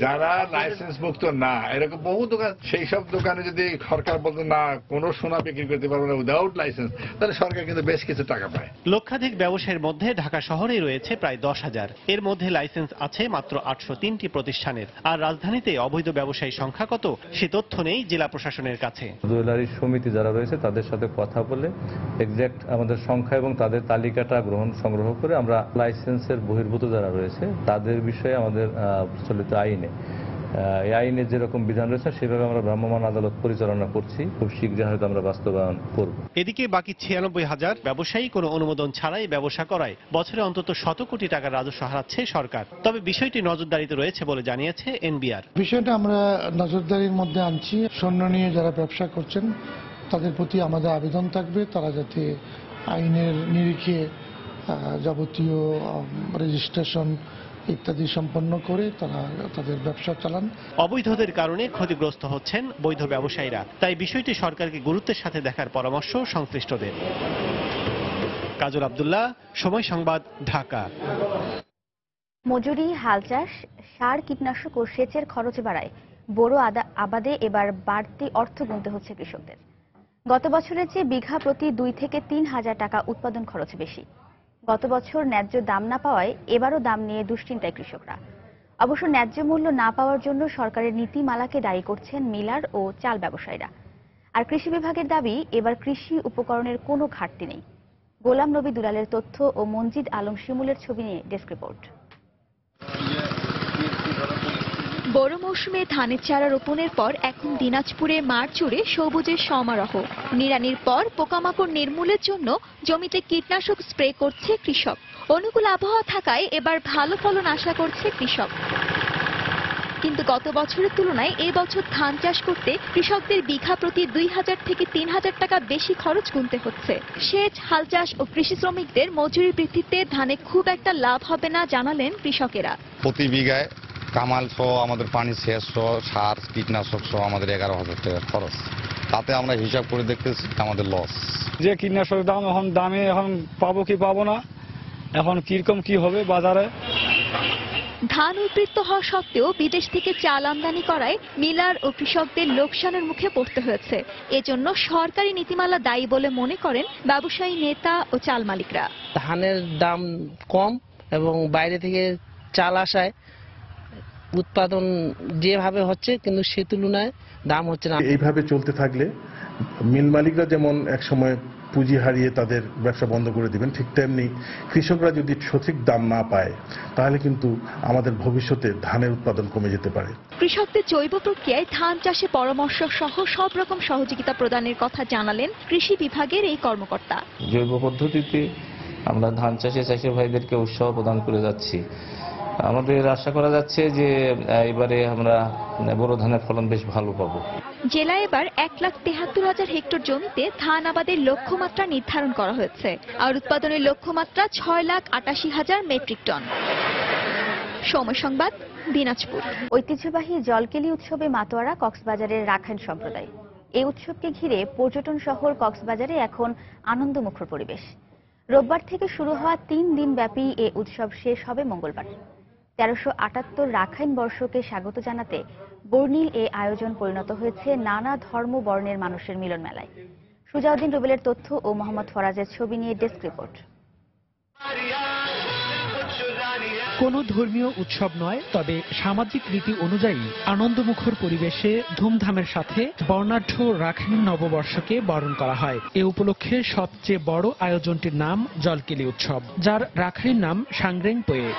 যারা লাইসেন্স মুক্ত না, এরকম বহু দোকান সেই সব দোকানে যদি সরকার বলতো না কোনো সোনা বিক্রি করতে পারবে না উইদাউট লাইসেন্স তাহলে সরকার কিন্তু বেশ কিছু টাকা পায়। লক্ষাধিক ব্যবসায়ীর মধ্যে ঢাকা শহরেই রয়েছে প্রায় দশ হাজার। এর মধ্যে লাইসেন্স আছে মাত্র আটশো তিনটি প্রতিষ্ঠানের। আর রাজধানীতে অবৈধ ব্যবসায়ী সংখ্যা কত সে তথ্য নেই জেলা প্রশাসনের কাছে। জুয়েলারি সমিতি যারা রয়েছে তাদের সাথে কথা বলে এক্সাক্ট আমাদের সংখ্যা এবং তাদের তালিকাটা গ্রহণ সংগ্রহ করে আমরা লাইসেন্সের বহির্ভূত যারা রয়েছে তাদের বিষয়ে আমাদের প্রচলিত আইনে। আহ, এই আইনে যেরকম বিধান রয়েছে সেভাবে আমরা ভ্রাম্যমাণ আদালত পরিচালনা করছি। খুব শীঘ্রই হয়তো আমরা বাস্তবায়ন করব। এদিকে বাকি ছিয়ানব্বই হাজার ব্যবসায়ী কোনো অনুমোদন ছাড়াই ব্যবসা করায়। বছরে অন্তত শত কোটি টাকার রাজস্ব হারাচ্ছে সরকার। তবে বিষয়টি নজরদারিতে রয়েছে বলে জানিয়েছে এনবিআর। বিষয়টা আমরা নজরদারির মধ্যে আনছি। সৈন্য নিয়ে যারা ব্যবসা করছেন তাদের প্রতি আমাদের আবেদন থাকবে। তারা যাতে আইনের নিরিখে যাবতীয় রেজিস্ট্রেশন ইত্যাদি সম্পন্ন করে তারা তাদের ব্যবসা চালান। অবৈধদের কারণে ক্ষতিগ্রস্ত হচ্ছেন বৈধ ব্যবসায়ীরা। তাই বিষয়টি সরকারকে গুরুত্বের সাথে দেখার পরামর্শ সংশ্লিষ্টদের। কাজল আব্দুল্লাহ সময় সংবাদ ঢাকা। মজুরি হাল চাষ সার কীটনাশক ও সেচের খরচ বাড়ায়। বড় আবাদে এবার বাড়তি অর্থ গুনতে হচ্ছে কৃষকদের। গত বছরের চেয়ে বিঘা প্রতি দুই থেকে তিন হাজার টাকা উৎপাদন খরচ বেশি। গত বছর ন্যায্য দাম না পাওয়ায় এবারও দাম নিয়ে দুশ্চিন্তায় কৃষকরা। অবশ্য ন্যায্য মূল্য না পাওয়ার জন্য সরকারের নীতিমালাকে দায়ী করছেন মিলার ও চাল ব্যবসায়ীরা। আর কৃষি বিভাগের দাবি, এবার কৃষি উপকরণের কোনো ঘাটতি নেই। গোলাম নবী দুলালের তথ্য ও মঞ্জিদ আলম শিমুলের ছবি নিয়ে ডেস্ক রিপোর্ট। বড় মৌসুমে ধানের চারা রোপণের পর এখন দিনাজপুরে মাঠ জুড়ে সবুজের সমারোহ। নিড়ানির পর পোকামাকড় নির্মূলের জন্য জমিতে কীটনাশক স্প্রে করছে কৃষক। অনুকূল আবহাওয়া থাকায় এবার ভালো ফলন আশা করছে কৃষক। কিন্তু গত বছরের তুলনায় এই বছর ধান চাষ করতে কৃষকদের বিঘা প্রতি দুই হাজার থেকে তিন হাজার টাকা বেশি খরচ গুনতে হচ্ছে। সেচ, হাল চাষ ও কৃষি শ্রমিকদের মজুরি বৃদ্ধিতে ধানে খুব একটা লাভ হবে না জানালেন কৃষকেরা। প্রতি বিঘায় কামাল সহ আমাদের পানি সেচ সহ সার কীটনাশক সহ আমাদের এগারো হাজার টাকার খরচ। তাতে আমরা হিসাব করে দেখতেছি আমাদের লস যে কীটনাশক দাম এখন দামে এখন পাবো কি পাবো না এখন কীরকম কি হবে বাজারে? ধান উদ্বৃত্ত হওয়া সত্ত্বেও বিদেশ থেকে চাল আমদানি করায় মিলার ও কৃষকদের লোকসানের মুখে পড়তে হয়েছে। এজন্য সরকারি নীতিমালা দায়ী বলে মনে করেন ব্যবসায়ী নেতা ও চাল মালিকরা। ধানের দাম কম এবং বাইরে থেকে চাল আসায় উৎপাদন যেভাবে হচ্ছে কিন্তু সে তুলনায় দাম হচ্ছে না। এইভাবে চলতে থাকলে মিল মালিকরা যেমন একসময় পুঁজি হারিয়ে তাদের ব্যবসা বন্ধ করে দিবেন ঠিক তেমনি কৃষকরা যদি সঠিক দাম না পায় তাহলে কিন্তু আমাদের ভবিষ্যতে ধানের উৎপাদন কমে যেতে পারে। কৃষকদের জৈব প্রক্রিয়ায় ধান চাষে পরামর্শ সহ সব রকম সহযোগিতা প্রদানের কথা জানালেন কৃষি বিভাগের এই কর্মকর্তা। জৈব পদ্ধতিতে আমরা ধান চাষে চাষি ভাইদেরকে উৎসাহ প্রদান করে যাচ্ছি। আমাদের আশা করা যাচ্ছে যে এবারে আমরা বড় ধানের ফলন বেশ ভালো পাবো। জেলায় এবার এক লাখ তেহাত্তর হাজার হেক্টর জমিতে ধান আবাদের লক্ষ্যমাত্রা নির্ধারণ করা হয়েছে। আর উৎপাদনের লক্ষ্যমাত্রা ছয় লাখ আটাশি হাজার মেট্রিক টন। সময় সংবাদ দিনাজপুর। ঐতিহ্যবাহী জলকেলি উৎসবে মাতোয়ারা কক্সবাজারের রাখাইন সম্প্রদায়। এই উৎসবকে ঘিরে পর্যটন শহর কক্সবাজারে এখন আনন্দমুখর পরিবেশ। রোববার থেকে শুরু হওয়া তিন দিন ব্যাপী এ উৎসব শেষ হবে মঙ্গলবার। তেরোশো আটাত্তর রাখাইন বর্ষকে স্বাগত জানাতে বর্ণিল এ আয়োজন পরিণত হয়েছে নানা ধর্ম বর্ণের মানুষের মিলন মেলায় সুজাউদ্দিন রুবেলের তথ্য ও মোহাম্মদ ফরাজের ছবি নিয়ে ডেস্ক রিপোর্ট। কোনো ধর্মীয় উৎসব নয়, তবে সামাজিক রীতি অনুযায়ী আনন্দমুখর পরিবেশে ধুমধামের সাথে বর্ণাঢ্য রাখাইন নববর্ষকে বরণ করা হয়। এ উপলক্ষে সবচেয়ে বড় আয়োজনটির নাম জলকেলি উৎসব, যার রাখাইন নাম সাংগ্রেং পোয়ে।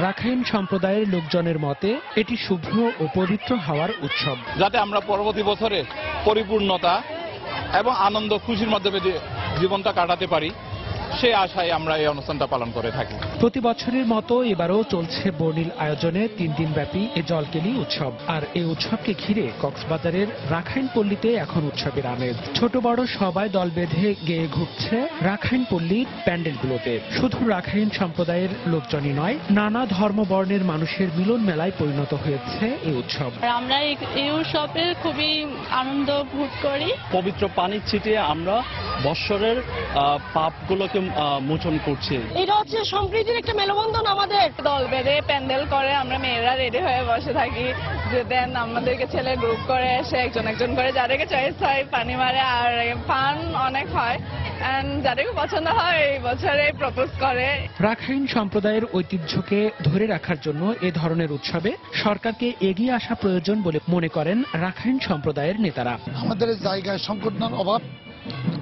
রাখাইন সম্প্রদায়ের লোকজনের মতে, এটি শুভ্র ও পবিত্র হওয়ার উৎসব। যাতে আমরা পরবর্তী বছরে পরিপূর্ণতা এবং আনন্দ, খুশির মাধ্যমে জীবনটা কাটাতে পারি। সেই আশায় আমরা এই অনুষ্ঠানটা পালন করে থাকি। প্রতি বছরের মতো এবারও চলছে বর্ণিল আয়োজনে তিন দিন ব্যাপী এ জলকেলি উৎসব। আর এই উৎসবকে ঘিরে কক্সবাজারের রাখাইন পল্লীতে এখন উৎসবের আমেজ। ছোট বড় সবাই দল বেঁধে গেয়ে ঘুরছে রাখাইন পল্লীর প্যান্ডেলগুলোতে। শুধু রাখাইন সম্প্রদায়ের লোকজনই নয় নানা ধর্ম বর্ণের মানুষের মিলন মেলায় পরিণত হয়েছে এই উৎসব। আমরা এই- উৎসবে খুবই আনন্দ ভোগ করি। পবিত্র পানির ছিটিয়ে আমরা বৎসরের আহ, পাপগুলোকে মোচন করছি? এটা হচ্ছে সম্প্রীতির একটা মেলবন্ধন আমাদের। দল বেঁধে প্যান্ডেল করে আমরা মেয়েরা রেডি হয়ে বসে থাকি। যে দেন আমাদেরকে ছেলে গ্রুপ করে এসে একজন একজন করে। যাদেরকে চয়েস হয় পানি মারে আর পান অনেক হয়। যাদেরকে পছন্দ হয় এই বছরে প্রপোজ করে। রাখাইন সম্প্রদায়ের ঐতিহ্যকে ধরে রাখার জন্য এ ধরনের উৎসবে সরকারকে এগিয়ে আসা প্রয়োজন বলে মনে করেন রাখাইন সম্প্রদায়ের নেতারা। আমাদের জায়গায় সংকটনার অভাব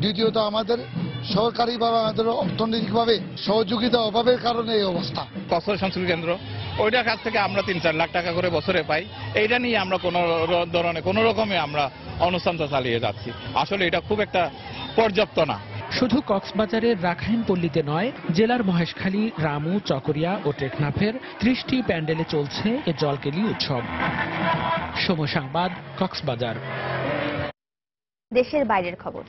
দ্বিতীয়ত আমাদের সরকারিভাবে আমাদের অর্থনৈতিকভাবে সহযোগিতা অভাবের কারণে এই অবস্থা। কক্সবাজার সংস্কৃতি কেন্দ্র ওইটার কাছ থেকে আমরা তিন চার লাখ টাকা করে বছরে পাই। এইটা নিয়ে আমরা কোনো ধরনের কোনো রকমে আমরা অনুষ্ঠানটা চালিয়ে যাচ্ছি। আসলে এটা খুব একটা পর্যাপ্ত না। শুধু কক্সবাজারের রাখাইন পল্লীতে নয় জেলার মহেশখালী রামু চকরিয়া ও টেকনাফের ত্রিশটি প্যান্ডেলে চলছে এ জলকেলি উৎসব। সময় সংবাদ কক্সবাজার। দেশের বাইরের খবর।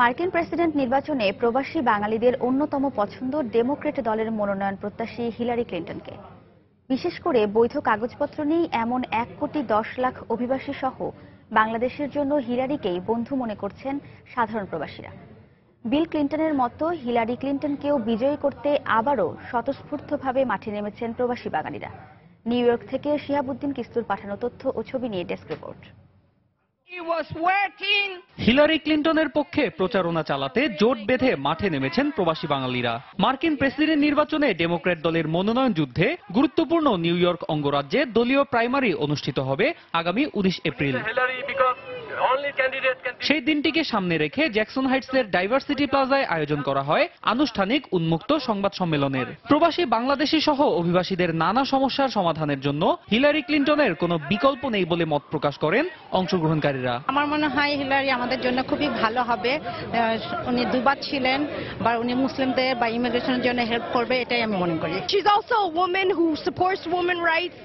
মার্কিন প্রেসিডেন্ট নির্বাচনে প্রবাসী বাঙালিদের অন্যতম পছন্দ ডেমোক্রেট দলের মনোনয়ন প্রত্যাশী হিলারি ক্লিন্টনকে। বিশেষ করে বৈধ কাগজপত্র নেই এমন এক কোটি দশ লাখ অভিবাসী সহ বাংলাদেশের জন্য হিলারিকেই বন্ধু মনে করছেন সাধারণ প্রবাসীরা। বিল ক্লিন্টনের মতো হিলারি ক্লিন্টনকেও বিজয়ী করতে আবারও স্বতঃস্ফূর্তভাবে মাঠে নেমেছেন প্রবাসী বাঙালিরা। নিউ ইয়র্ক থেকে শিহাবুদ্দিন কিস্তুর পাঠানো তথ্য ও ছবি নিয়ে ডেস্ক রিপোর্ট। হিলারি ক্লিন্টনের পক্ষে প্রচারণা চালাতে জোট বেঁধে মাঠে নেমেছেন প্রবাসী বাঙালিরা। মার্কিন প্রেসিডেন্ট নির্বাচনে ডেমোক্র্যাট দলের মনোনয়ন যুদ্ধে গুরুত্বপূর্ণ নিউ ইয়র্ক অঙ্গরাজ্যে দলীয় প্রাইমারি অনুষ্ঠিত হবে আগামী উনিশ এপ্রিল। সেই দিনটিকে সামনে রেখে জ্যাকসন হাইটসের ডাইভার্সিটি প্লাজায় আয়োজন করা হয় আনুষ্ঠানিক উন্মুক্ত সংবাদ সম্মেলনের। প্রবাসী বাংলাদেশি সহ অভিবাসীদের নানা সমস্যার সমাধানের জন্য হিলারি ক্লিন্টনের কোনো বিকল্প নেই বলে মত প্রকাশ করেন অংশগ্রহণকারীরা। আমার মনে হয় হিলারি আমাদের জন্য খুবই ভালো হবে। আহ, উনি দুবার ছিলেন বা উনি মুসলিমদের বা ইমিগ্রেশনের জন্য হেল্প করবে এটাই আমি মনে করি। She's also a woman who supports women rights,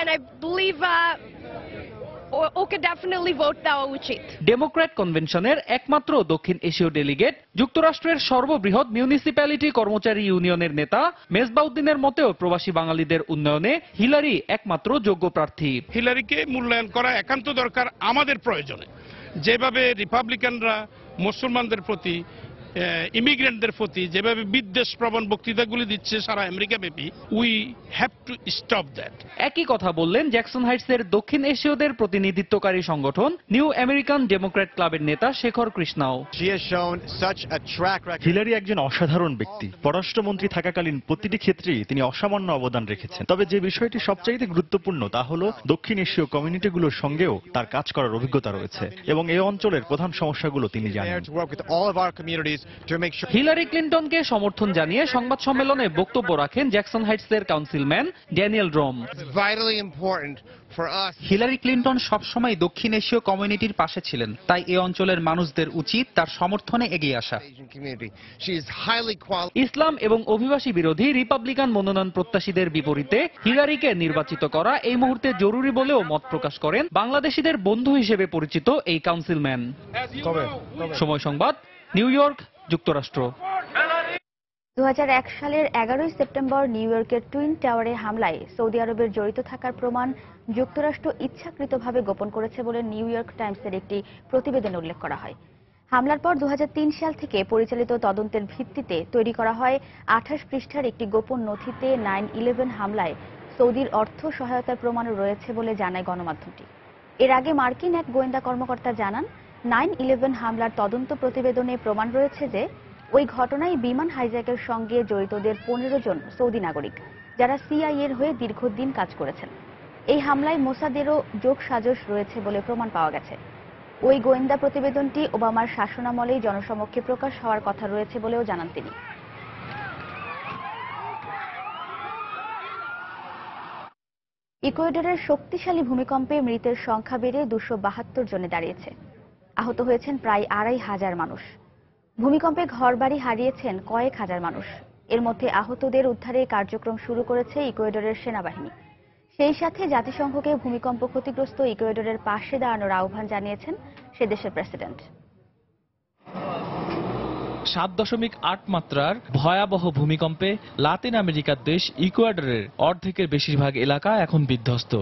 and I believe uh, o- okay definitely vote দেওয়া উচিত। ডেমোক্র্যাট কনভেনশনের একমাত্র দক্ষিণ এশীয় ডেলিগেট যুক্তরাষ্ট্রের সর্ববৃহৎ মিউনিসিপ্যালিটি কর্মচারী ইউনিয়নের নেতা মেজবাউদ্দিনের মতেও প্রবাসী বাঙালিদের উন্নয়নে হিলারি একমাত্র যোগ্য প্রার্থী। হিলারিকে মূল্যায়ন করা একান্ত দরকার আমাদের প্রয়োজনে। যেভাবে রিপাবলিকানরা মুসলমানদের প্রতি ইমিগ্রেন্টদের প্রতি যেভাবে বিদ্বেষ প্রবণ বক্তৃতাগুলি দিচ্ছে সারা আমেরিকা ব্যাপী we have to stop that একই কথা বললেন জ্যাকসন হাইটসের দক্ষিণ এশীয়দের প্রতিনিধিত্বকারী সংগঠন নিউ আমেরিকান ডেমোক্র্যাট ক্লাবের নেতা শেখর কৃষ্ণাও। হিলারি একজন অসাধারণ ব্যক্তি। পররাষ্ট্রমন্ত্রী থাকাকালীন প্রতিটি ক্ষেত্রেই তিনি অসামান্য অবদান রেখেছেন। তবে যে বিষয়টি সবচাইতে গুরুত্বপূর্ণ তা হল দক্ষিণ এশীয় কমিউনিটিগুলোর সঙ্গেও তার কাজ করার অভিজ্ঞতা রয়েছে এবং এই অঞ্চলের প্রধান সমস্যাগুলো তিনি জানেন। হিলারি ক্লিন্টনকে সমর্থন জানিয়ে সংবাদ সম্মেলনে বক্তব্য রাখেন Jackson হাইটসের councilman Daniel Dromm Hillary Clinton সবসময় দক্ষিণ এশীয় কমিউনিটির পাশে ছিলেন তাই এ অঞ্চলের মানুষদের উচিত তার সমর্থনে এগিয়ে আসা। ইসলাম এবং অভিবাসী বিরোধী রিপাবলিকান মনোনয়ন প্রত্যাশীদের বিপরীতে হিলারিকে নির্বাচিত করা এই মুহূর্তে জরুরি বলেও মত প্রকাশ করেন বাংলাদেশিদের বন্ধু হিসেবে পরিচিত এই কাউন্সিলম্যান। সময় সংবাদ। নিউ ইয়র্ক, যুক্তরাষ্ট্র। দু হাজার এক সালের এগারোই সেপ্টেম্বর নিউ ইয়র্কের টুইন টাওয়ারে হামলায় সৌদি আরবের জড়িত থাকার প্রমাণ যুক্তরাষ্ট্র ইচ্ছাকৃতভাবে গোপন করেছে বলে নিউ ইয়র্ক টাইমসের একটি প্রতিবেদনে উল্লেখ করা হয়। হামলার পর দু হাজার তিন সাল থেকে পরিচালিত তদন্তের ভিত্তিতে তৈরি করা হয় আঠাশ পৃষ্ঠার একটি গোপন নথিতে নাইন ইলেভেন হামলায় সৌদির অর্থ সহায়তার প্রমাণও রয়েছে বলে জানায় গণমাধ্যমটি। এর আগে মার্কিন এক গোয়েন্দা কর্মকর্তা জানান নাইন ইলেভেন হামলার তদন্ত প্রতিবেদনে প্রমাণ রয়েছে যে ওই ঘটনায় বিমান হাইজ্যাকের সঙ্গে জড়িতদের পনেরো জন সৌদি নাগরিক, যারা সিআইএ এর হয়ে দীর্ঘদিন কাজ করেছেন। এই হামলায় মোসাদেরও যোগ সাজস রয়েছে বলে প্রমাণ পাওয়া গেছে। ওই গোয়েন্দা প্রতিবেদনটি ওবামার শাসনামলেই জনসমক্ষে প্রকাশ হওয়ার কথা রয়েছে বলেও জানান তিনি। ইকুয়েডরের শক্তিশালী ভূমিকম্পে মৃতের সংখ্যা বেড়ে দুশো বাহাত্তর জনে দাঁড়িয়েছে। আহত হয়েছেন প্রায় আড়াই হাজার মানুষ। ভূমিকম্পে ঘরবাড়ি হারিয়েছেন কয়েক হাজার মানুষ। এর মধ্যে আহতদের উদ্ধারে কার্যক্রম শুরু করেছে ইকুয়েডরের সেনাবাহিনী। সেই সাথে জাতিসংঘকে ভূমিকম্প ক্ষতিগ্রস্ত ইকুয়েডরের পাশে দাঁড়ানোর আহ্বান জানিয়েছেন সে দেশের প্রেসিডেন্ট। সাত দশমিক আট মাত্রার ভয়াবহ ভূমিকম্পে লাতিন আমেরিকার দেশ ইকুয়েডরের অর্ধেকের বেশিরভাগ এলাকা এখন বিধ্বস্ত।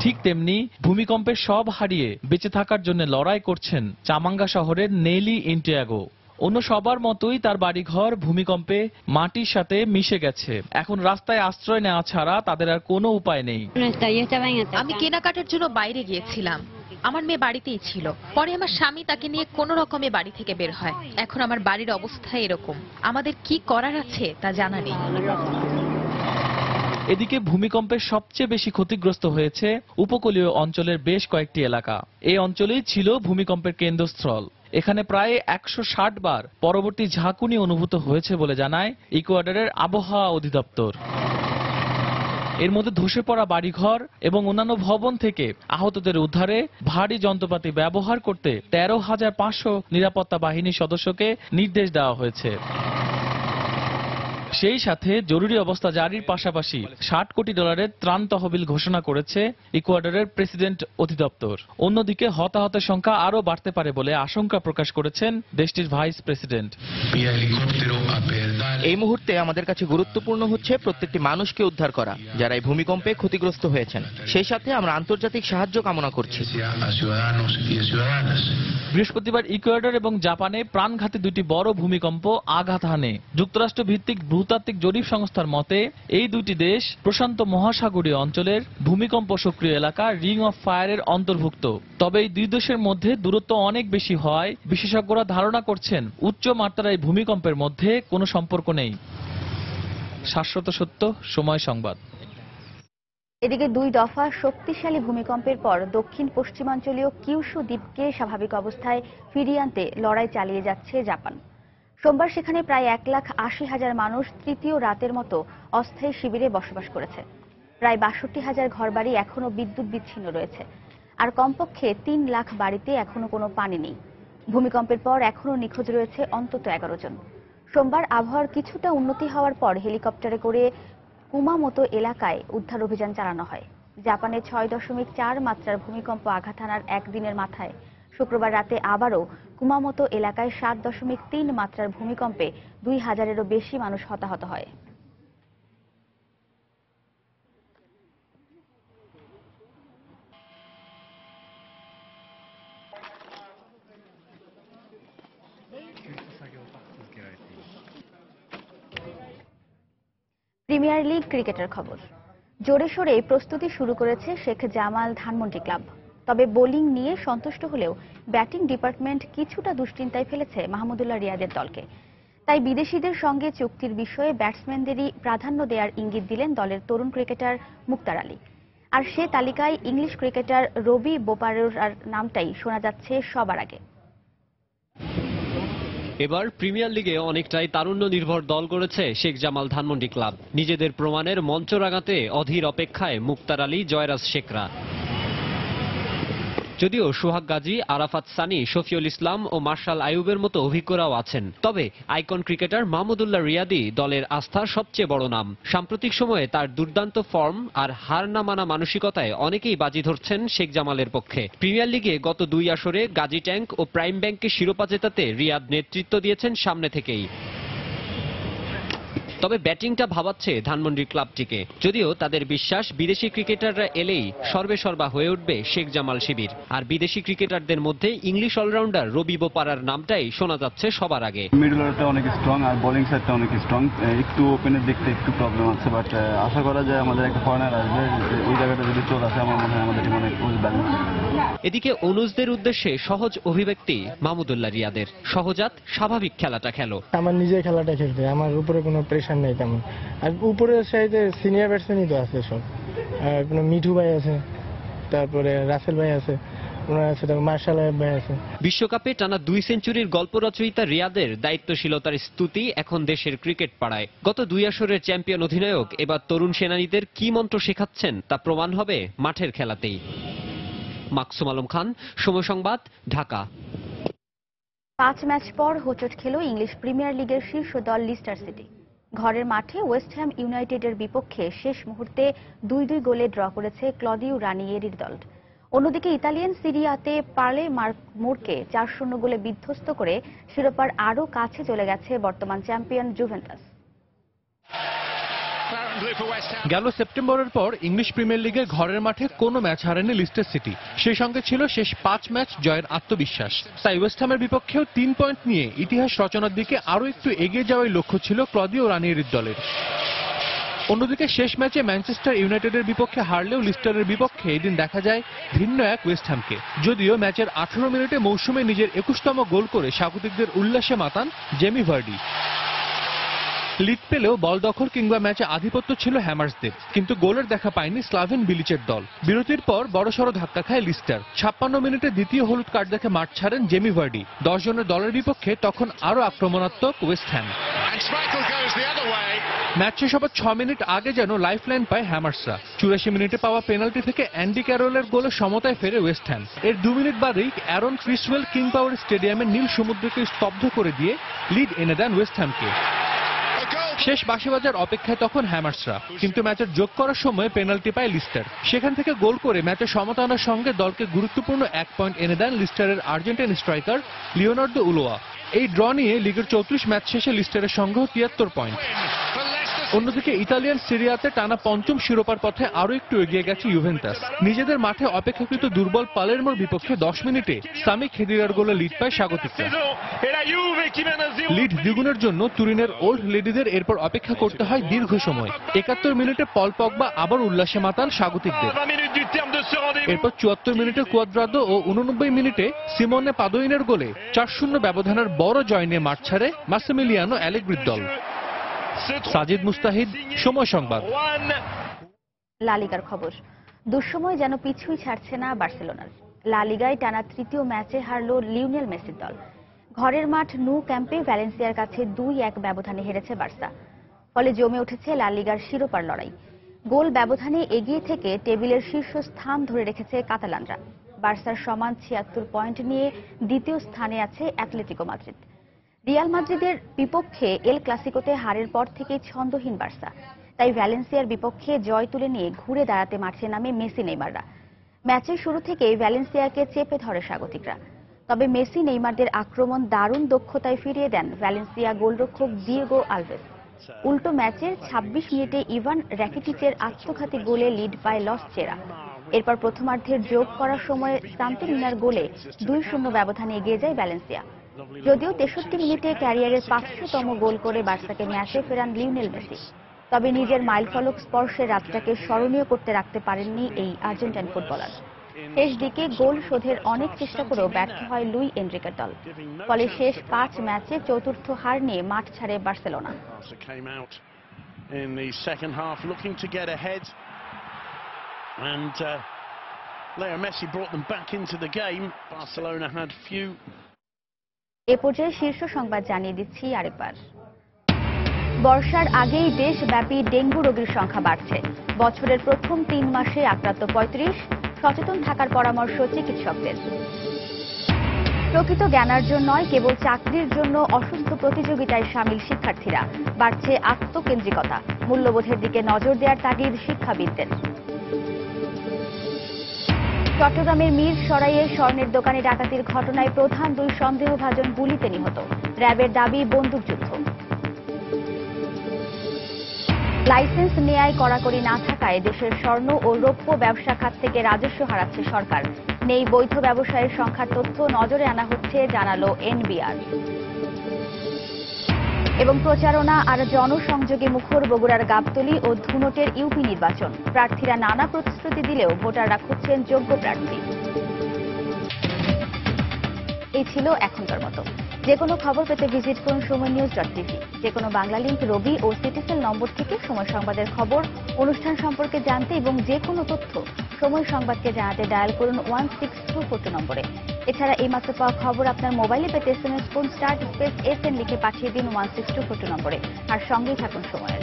ঠিক তেমনি ভূমিকম্পের সব হারিয়ে বেঁচে থাকার জন্য লড়াই করছেন চামাঙ্গা শহরের নেলি ইন্টিয়াগো। অন্য সবার মতোই তার বাড়িঘর, ভূমিকম্পে মাটির সাথে মিশে গেছে। এখন রাস্তায় আশ্রয় নেওয়া ছাড়া তাদের আর কোনো উপায় নেই। আমি কেনাকাটার জন্য বাইরে গিয়েছিলাম। আমার মেয়ে বাড়িতেই ছিল। পরে আমার স্বামী তাকে নিয়ে কোনো রকমে বাড়ি থেকে বের হয়। এখন আমার বাড়ির অবস্থা এরকম। আমাদের কি করার আছে তা জানা নেই। এদিকে ভূমিকম্পের সবচেয়ে বেশি ক্ষতিগ্রস্ত হয়েছে উপকূলীয় অঞ্চলের বেশ কয়েকটি এলাকা। এই অঞ্চলেই ছিল ভূমিকম্পের কেন্দ্রস্থল। এখানে প্রায় একশো ষাট বার পরবর্তী ঝাঁকুনি অনুভূত হয়েছে বলে জানায় ইকুয়াডরের আবহাওয়া অধিদপ্তর। এর মধ্যে ধসে পড়া বাড়িঘর এবং অন্যান্য ভবন থেকে আহতদের উদ্ধারে ভারী যন্ত্রপাতি ব্যবহার করতে তেরো হাজার পাঁচশো নিরাপত্তা বাহিনীর সদস্যকে নির্দেশ দেওয়া হয়েছে। সেই সাথে জরুরি অবস্থা জারির পাশাপাশি ষাট কোটি ডলারের ত্রাণ তহবিল ঘোষণা করেছে ইকুয়াডরের প্রেসিডেন্ট অধিদপ্তর। অন্যদিকে হতাহতের সংখ্যা আরও বাড়তে পারে বলে আশঙ্কা প্রকাশ করেছেন দেশটির ভাইস প্রেসিডেন্ট। এই মুহূর্তে আমাদের কাছে গুরুত্বপূর্ণ হচ্ছে প্রত্যেকটি মানুষকে উদ্ধার করা যারা এই ভূমিকম্পে ক্ষতিগ্রস্ত হয়েছেন। সেই সাথে আমরা আন্তর্জাতিক সাহায্য কামনা করছি। বৃহস্পতিবার ইকুয়েডর এবং জাপানে প্রাণঘাতী দুটি বড় ভূমিকম্প আঘাত হানে। যুক্তরাষ্ট্র ভিত্তিক ভূতাত্ত্বিক জরিপ সংস্থার মতে, এই দুটি দেশ প্রশান্ত মহাসাগরীয় অঞ্চলের ভূমিকম্প সক্রিয় এলাকা রিং অফ ফায়ারের অন্তর্ভুক্ত। তবে এই দুই দেশের মধ্যে দূরত্ব অনেক বেশি হওয়ায় বিশেষজ্ঞরা ধারণা করছেন উচ্চ মাত্রার এই ভূমিকম্পের মধ্যে কোনো সম্পর্ক নেই। শাশ্বত সত্য, সময় সংবাদ। এদিকে দুই দফা শক্তিশালী ভূমিকম্পের পর দক্ষিণ পশ্চিমাঞ্চলীয় কিউশু দ্বীপকে স্বাভাবিক অবস্থায় ফিরিয়ে আনতে লড়াই চালিয়ে যাচ্ছে জাপান। সোমবার সেখানে প্রায় এক লাখ আশি হাজার মানুষ তৃতীয় রাতের মতো অস্থায়ী শিবিরে বসবাস করেছে। প্রায় বাষট্টি হাজার ঘরবাড়ি এখনও বিদ্যুৎ বিচ্ছিন্ন রয়েছে। আর কমপক্ষে তিন লাখ বাড়িতে এখনও কোনো পানি নেই। ভূমিকম্পের পর এখনও নিখোঁজ রয়েছে অন্তত এগারো জন। সোমবার আবহাওয়ার কিছুটা উন্নতি হওয়ার পর হেলিকপ্টারে করে কুমামতো এলাকায় উদ্ধার অভিযান চালানো হয়। জাপানে ছয় দশমিক চার মাত্রার ভূমিকম্প আঘাত হানার একদিনের মাথায় শুক্রবার রাতে আবারও কুমামতো এলাকায় সাত দশমিক তিন মাত্রার ভূমিকম্পে দুই হাজারেরও বেশি মানুষ হতাহত হয়। প্রিমিয়ার লিগ ক্রিকেটের খবর। জোরে সোরে প্রস্তুতি শুরু করেছে শেখ জামাল ধানমন্ডি ক্লাব। তবে বোলিং নিয়ে সন্তুষ্ট হলেও ব্যাটিং ডিপার্টমেন্ট কিছুটা দুশ্চিন্তায় ফেলেছে মাহমুদুল্লাহ রিয়াদের দলকে। তাই বিদেশিদের সঙ্গে চুক্তির বিষয়ে ব্যাটসম্যানদেরই প্রাধান্য দেওয়ার ইঙ্গিত দিলেন দলের তরুণ ক্রিকেটার মুক্তার আলী। আর সে তালিকায় ইংলিশ ক্রিকেটার রবি বোপারের নামটাই শোনা যাচ্ছে সবার আগে। এবার প্রিমিয়ার লিগে অনেকটাই তারুণ্য নির্ভর দল করেছে শেখ জামাল ধানমন্ডি ক্লাব। নিজেদের প্রমাণের মঞ্চ রাঙাতে অধীর অপেক্ষায় মুক্তার আলী, জয়রাজ শেখরা। যদিও সোহাগ গাজী, আরাফাত সানি, শফিউল ইসলাম ও মার্শাল আয়ুবের মতো অভিজ্ঞরাও আছেন। তবে আইকন ক্রিকেটার মাহমুদুল্লাহ রিয়াদি দলের আস্থার সবচেয়ে বড় নাম। সাম্প্রতিক সময়ে তার দুর্দান্ত ফর্ম আর হার না মানা মানসিকতায় অনেকেই বাজি ধরছেন শেখ জামালের পক্ষে। প্রিমিয়ার লিগে গত দুই আসরে গাজী ট্যাঙ্ক ও প্রাইম ব্যাংককে শিরোপা জেতাতে রিয়াদ নেতৃত্ব দিয়েছেন সামনে থেকেই। তবে ব্যাটিংটা ভাবাচ্ছে ধানমন্ডি ক্লাবটিকে। যদিও তাদের বিশ্বাস বিদেশি ক্রিকেটাররা এলেই সর্বে সর্বা হয়ে উঠবে শেখ জামাল শিবির। আর বিদেশি ক্রিকেটারদের মধ্যে ইংলিশ অলরাউন্ডার রবি বোপারার নামটাই শোনা যাচ্ছে সবার আগে। মিডল অর্ডারটা অনেক স্ট্রং আর বোলিং সাইডটা অনেক স্ট্রং একটু ওপেনের দিকটা একটু প্রবলেম আছে বাট আশা করা যায় আমাদের একটা ফরেনার আসবে ওই জায়গাটা যদি আসে আমার মনে হয় আমাদের টিম অনেক ব্যালেন্স এদিকে অনুজদের উদ্দেশ্যে সহজ অভিব্যক্তি মাহমুদুল্লাহ রিয়াদের। সহজাত স্বাভাবিক খেলাটা খেলো। আমার নিজের খেলাটা খেলতে আমার উপরে কোনো প্রেশার নেই তেমন। আর উপরের সাইডে সিনিয়র ব্যাটসম্যানই তো আছে সব। আর কোনো মিঠু ভাই আছে তারপরে রাসেল ভাই আছে বিশ্বকাপে টানা দুই সেঞ্চুরির গল্প রচয়িতা রিয়াদের দায়িত্বশীলতার স্তুতি এখন দেশের ক্রিকেট পাড়ায়। গত দুই আসরের চ্যাম্পিয়ন অধিনায়ক এবার তরুণ সেনানীদের কি মন্ত্র শেখাচ্ছেন তা প্রমাণ হবে মাঠের খেলাতেই। মাকসুম আলম খান সময় সংবাদ ঢাকা। পাঁচ ম্যাচ পর হোচট খেল ইংলিশ প্রিমিয়ার লিগের শীর্ষ দল লিস্টার সিটি। ঘরের মাঠে ওয়েস্ট হ্যাম ইউনাইটেডের বিপক্ষে শেষ মুহূর্তে দুই দুই গোলে ড্র করেছে ক্লদিও রানিয়েরির দল। অন্যদিকে ইতালিয়ান সিরিয়াতে পার্লে মোরকে চার শূন্য গোলে বিধ্বস্ত করে শিরোপার আরও কাছে চলে গেছে বর্তমান চ্যাম্পিয়ন জুভেন্টাস। গেল সেপ্টেম্বরের পর ইংলিশ প্রিমিয়ার লিগে ঘরের মাঠে কোনো ম্যাচ হারেনি লিস্টার সিটি। সেই সঙ্গে ছিল শেষ পাঁচ ম্যাচ জয়ের আত্মবিশ্বাস। তাই ওয়েস্টহ্যামের বিপক্ষেও তিন পয়েন্ট নিয়ে ইতিহাস রচনার দিকে আরও একটু এগিয়ে যাওয়াই লক্ষ্য ছিল ক্লদিও রানিয়েরির দলের। অন্যদিকে শেষ ম্যাচে ম্যানচেস্টার ইউনাইটেডের বিপক্ষে হারলেও লিস্টারের বিপক্ষে এদিন দেখা যায় ভিন্ন এক ওয়েস্টহ্যামকে যদিও ম্যাচের আঠারো মিনিটে মৌসুমে নিজের একুশতম গোল করে স্বাগতিকদের উল্লাসে মাতান জেমি ভার্ডি। লিড পেলেও বল দখল কিংবা ম্যাচে আধিপত্য ছিল হ্যামার্সদের কিন্তু গোলের দেখা পায়নি স্লাভেন বিলিচের দল। বিরতির পর বড়সড় ধাক্কা খায় লিস্টার ছাপ্পান্ন মিনিটে দ্বিতীয় হলুদ কার্ড দেখে মাঠ ছাড়েন জেমি ভার্ডি দশ জনের দলের বিপক্ষে তখন আরও আক্রমণাত্মক ওয়েস্ট হ্যাম ম্যাচ শেষ হবার ছ মিনিট আগে যেন লাইফ লাইন পায় হ্যামার্সরা চুরাশি মিনিটে পাওয়া পেনাল্টি থেকে অ্যান্ডি ক্যারোলের গোলে সমতায় ফেরে ওয়েস্ট হ্যাম এর দু মিনিট বাদেই অ্যারন ক্রিসওয়েল কিং পাওয়ার স্টেডিয়ামের নীল সমুদ্রকে স্তব্ধ করে দিয়ে লিড এনে দেন ওয়েস্ট হ্যামকে শেষ বাঁশি বাজার অপেক্ষায় তখন হ্যামার্সরা। কিন্তু ম্যাচের যোগ করার সময় পেনাল্টি পায় লিস্টার। সেখান থেকে গোল করে ম্যাচের সমতা আনার সঙ্গে দলকে গুরুত্বপূর্ণ এক পয়েন্ট এনে দেন লিস্টারের আর্জেন্টাইন স্ট্রাইকার লিওনার্দো উলোয়া। এই ড্র নিয়ে লিগের চৌত্রিশ ম্যাচ শেষে লিস্টারের সংগ্রহ তিয়াত্তর পয়েন্ট। অন্যদিকে ইতালিয়ান সিরিয়াতে টানা পঞ্চম শিরোপার পথে আরও একটু এগিয়ে গেছে ইউভেন্টাস। নিজেদের মাঠে অপেক্ষাকৃত দুর্বল পালেরমোর বিপক্ষে দশ মিনিটে সামি খেদিরার গোলে লিড পায় স্বাগতিকরা। লিড দ্বিগুণের জন্য তুরিনের ওল্ড লেডিদের এরপর অপেক্ষা করতে হয় দীর্ঘ সময়। একাত্তর মিনিটে পল পগবা আবার উল্লাসে মাতান স্বাগতিকদের। এরপর চুয়াত্তর মিনিটে কুয়াদ্রাদো ও উননব্বই মিনিটে সিমনে পাদোইনের গোলে চার শূন্য ব্যবধানের বড় জয় নিয়ে মাঠ ছাড়ে মাসেমিলিয়ানো অ্যালেগ্রির দল। সাজিদ মুস্তাহিদ, সময় সংবাদ। লালিগার খবর। দুঃসময় যেন পিছুই ছাড়ছে না বার্সেলোনার। লালিগায় টানা তৃতীয় ম্যাচে হারল লিওনেল মেসির দল। ঘরের মাঠ নু ক্যাম্পে ভ্যালেন্সিয়ার কাছে দুই এক ব্যবধানে হেরেছে বার্সা। ফলে জমে উঠেছে লা লিগার শিরোপার লড়াই। গোল ব্যবধানে এগিয়ে থেকে টেবিলের শীর্ষ স্থান ধরে রেখেছে কাতালানরা। বার্সার সমান ছিয়াত্তর পয়েন্ট নিয়ে দ্বিতীয় স্থানে আছে অ্যাটলেটিকো মাদ্রিদ। রিয়াল মাদ্রিদের বিপক্ষে এল ক্লাসিকোতে হারের পর থেকেই ছন্দহীন বার্সা। তাই ভ্যালেন্সিয়ার বিপক্ষে জয় তুলে নিয়ে ঘুরে দাঁড়াতে মাঠে নামে মেসি, নেইমাররা। ম্যাচের শুরু থেকেই ভ্যালেন্সিয়াকে চেপে ধরে স্বাগতিকরা। তবে মেসি, নেইমারদের আক্রমণ দারুণ দক্ষতায় ফিরিয়ে দেন ভ্যালেন্সিয়া গোলরক্ষক দিয়েগো আলভেস। উল্টো ম্যাচের ২৬ মিনিটে ইভান র্যাকিটিচের আত্মঘাতী গোলে লিড পায় লস চেরা। এরপর প্রথমার্ধের যোগ করার সময় সান্তি মিনার গোলে দুই শূন্য ব্যবধানে এগিয়ে যায় ভ্যালেন্সিয়া। যদিও তেষট্টি মিনিটে ক্যারিয়ারের পাঁচশোতম গোল করে বার্সাকে ম্যাচে ফেরান লিওনেল মেসি। তবে নিজের মাইলফলক স্পর্শের রাতটাকে স্মরণীয় করতে রাখতে পারেননি এই আর্জেন্টাইন ফুটবলার। শেষ দিকে গোল শোধের অনেক চেষ্টা করেও ব্যর্থ হয় লুই এনরিকের দল। ফলে শেষ পাঁচ ম্যাচে চতুর্থ হার নিয়ে মাঠ ছাড়ে Barcelona. Barca came out in the second half looking to get ahead. And uh, Leo Messi brought them back into the game. Barcelona had few এ পর্যায়ে শীর্ষ সংবাদ জানিয়ে দিচ্ছি আরেকবার। বর্ষার আগেই দেশব্যাপী ডেঙ্গু রোগীর সংখ্যা বাড়ছে। বছরের প্রথম তিন মাসে আক্রান্ত পঁয়ত্রিশ, সচেতন থাকার পরামর্শ চিকিৎসকদের। প্রকৃত জ্ঞানার্জন নয়, কেবল চাকরির জন্য অসুস্থ প্রতিযোগিতায় সামিল শিক্ষার্থীরা। বাড়ছে আত্মকেন্দ্রিকতা। মূল্যবোধের দিকে নজর দেওয়ার তাগিদ শিক্ষাবিদদের। চট্টগ্রামের মীর সরাইয়ে স্বর্ণের দোকানে ডাকাতির ঘটনায় প্রধান দুই সন্দেহভাজন গুলিতে নিহত। র্যাবের দাবি বন্দুকযুদ্ধ। লাইসেন্স নেয়ায় কড়াকড়ি না থাকায় দেশের স্বর্ণ ও রৌপ্য ব্যবসা খাত থেকে রাজস্ব হারাচ্ছে সরকার। নেই বৈধ ব্যবসায়ের সংখ্যার তথ্য নজরে আনা হচ্ছে, জানালো এনবিআর। এবং প্রচারণা আর জনসংযোগে মুখর বগুড়ার গাবতলি ও ধুনটের ইউপি নির্বাচন। প্রার্থীরা নানা প্রতিশ্রুতি দিলেও ভোটাররা খুঁজছেন যোগ্য প্রার্থী। এই ছিল এখনকার মতো। যে কোনো খবর পেতে ভিজিট করুন সময় নিউজ ডট টিভি। যে কোনো বাংলা লিঙ্ক রবি ও সিটিসেল নম্বর থেকে সময় সংবাদের খবর, অনুষ্ঠান সম্পর্কে জানতে এবং যে কোনো তথ্য সময় সংবাদকে জানাতে ডায়াল করুন ওয়ান সিক্স টু ফোর নম্বরে। এছাড়া এইমাত্র পাওয়া খবর আপনার মোবাইলে পেতে S M S phone start space S N লিখে পাঠিয়ে দিন ওয়ান সিক্স টু ফোর নম্বরে। আর সঙ্গেই থাকুন সময়ের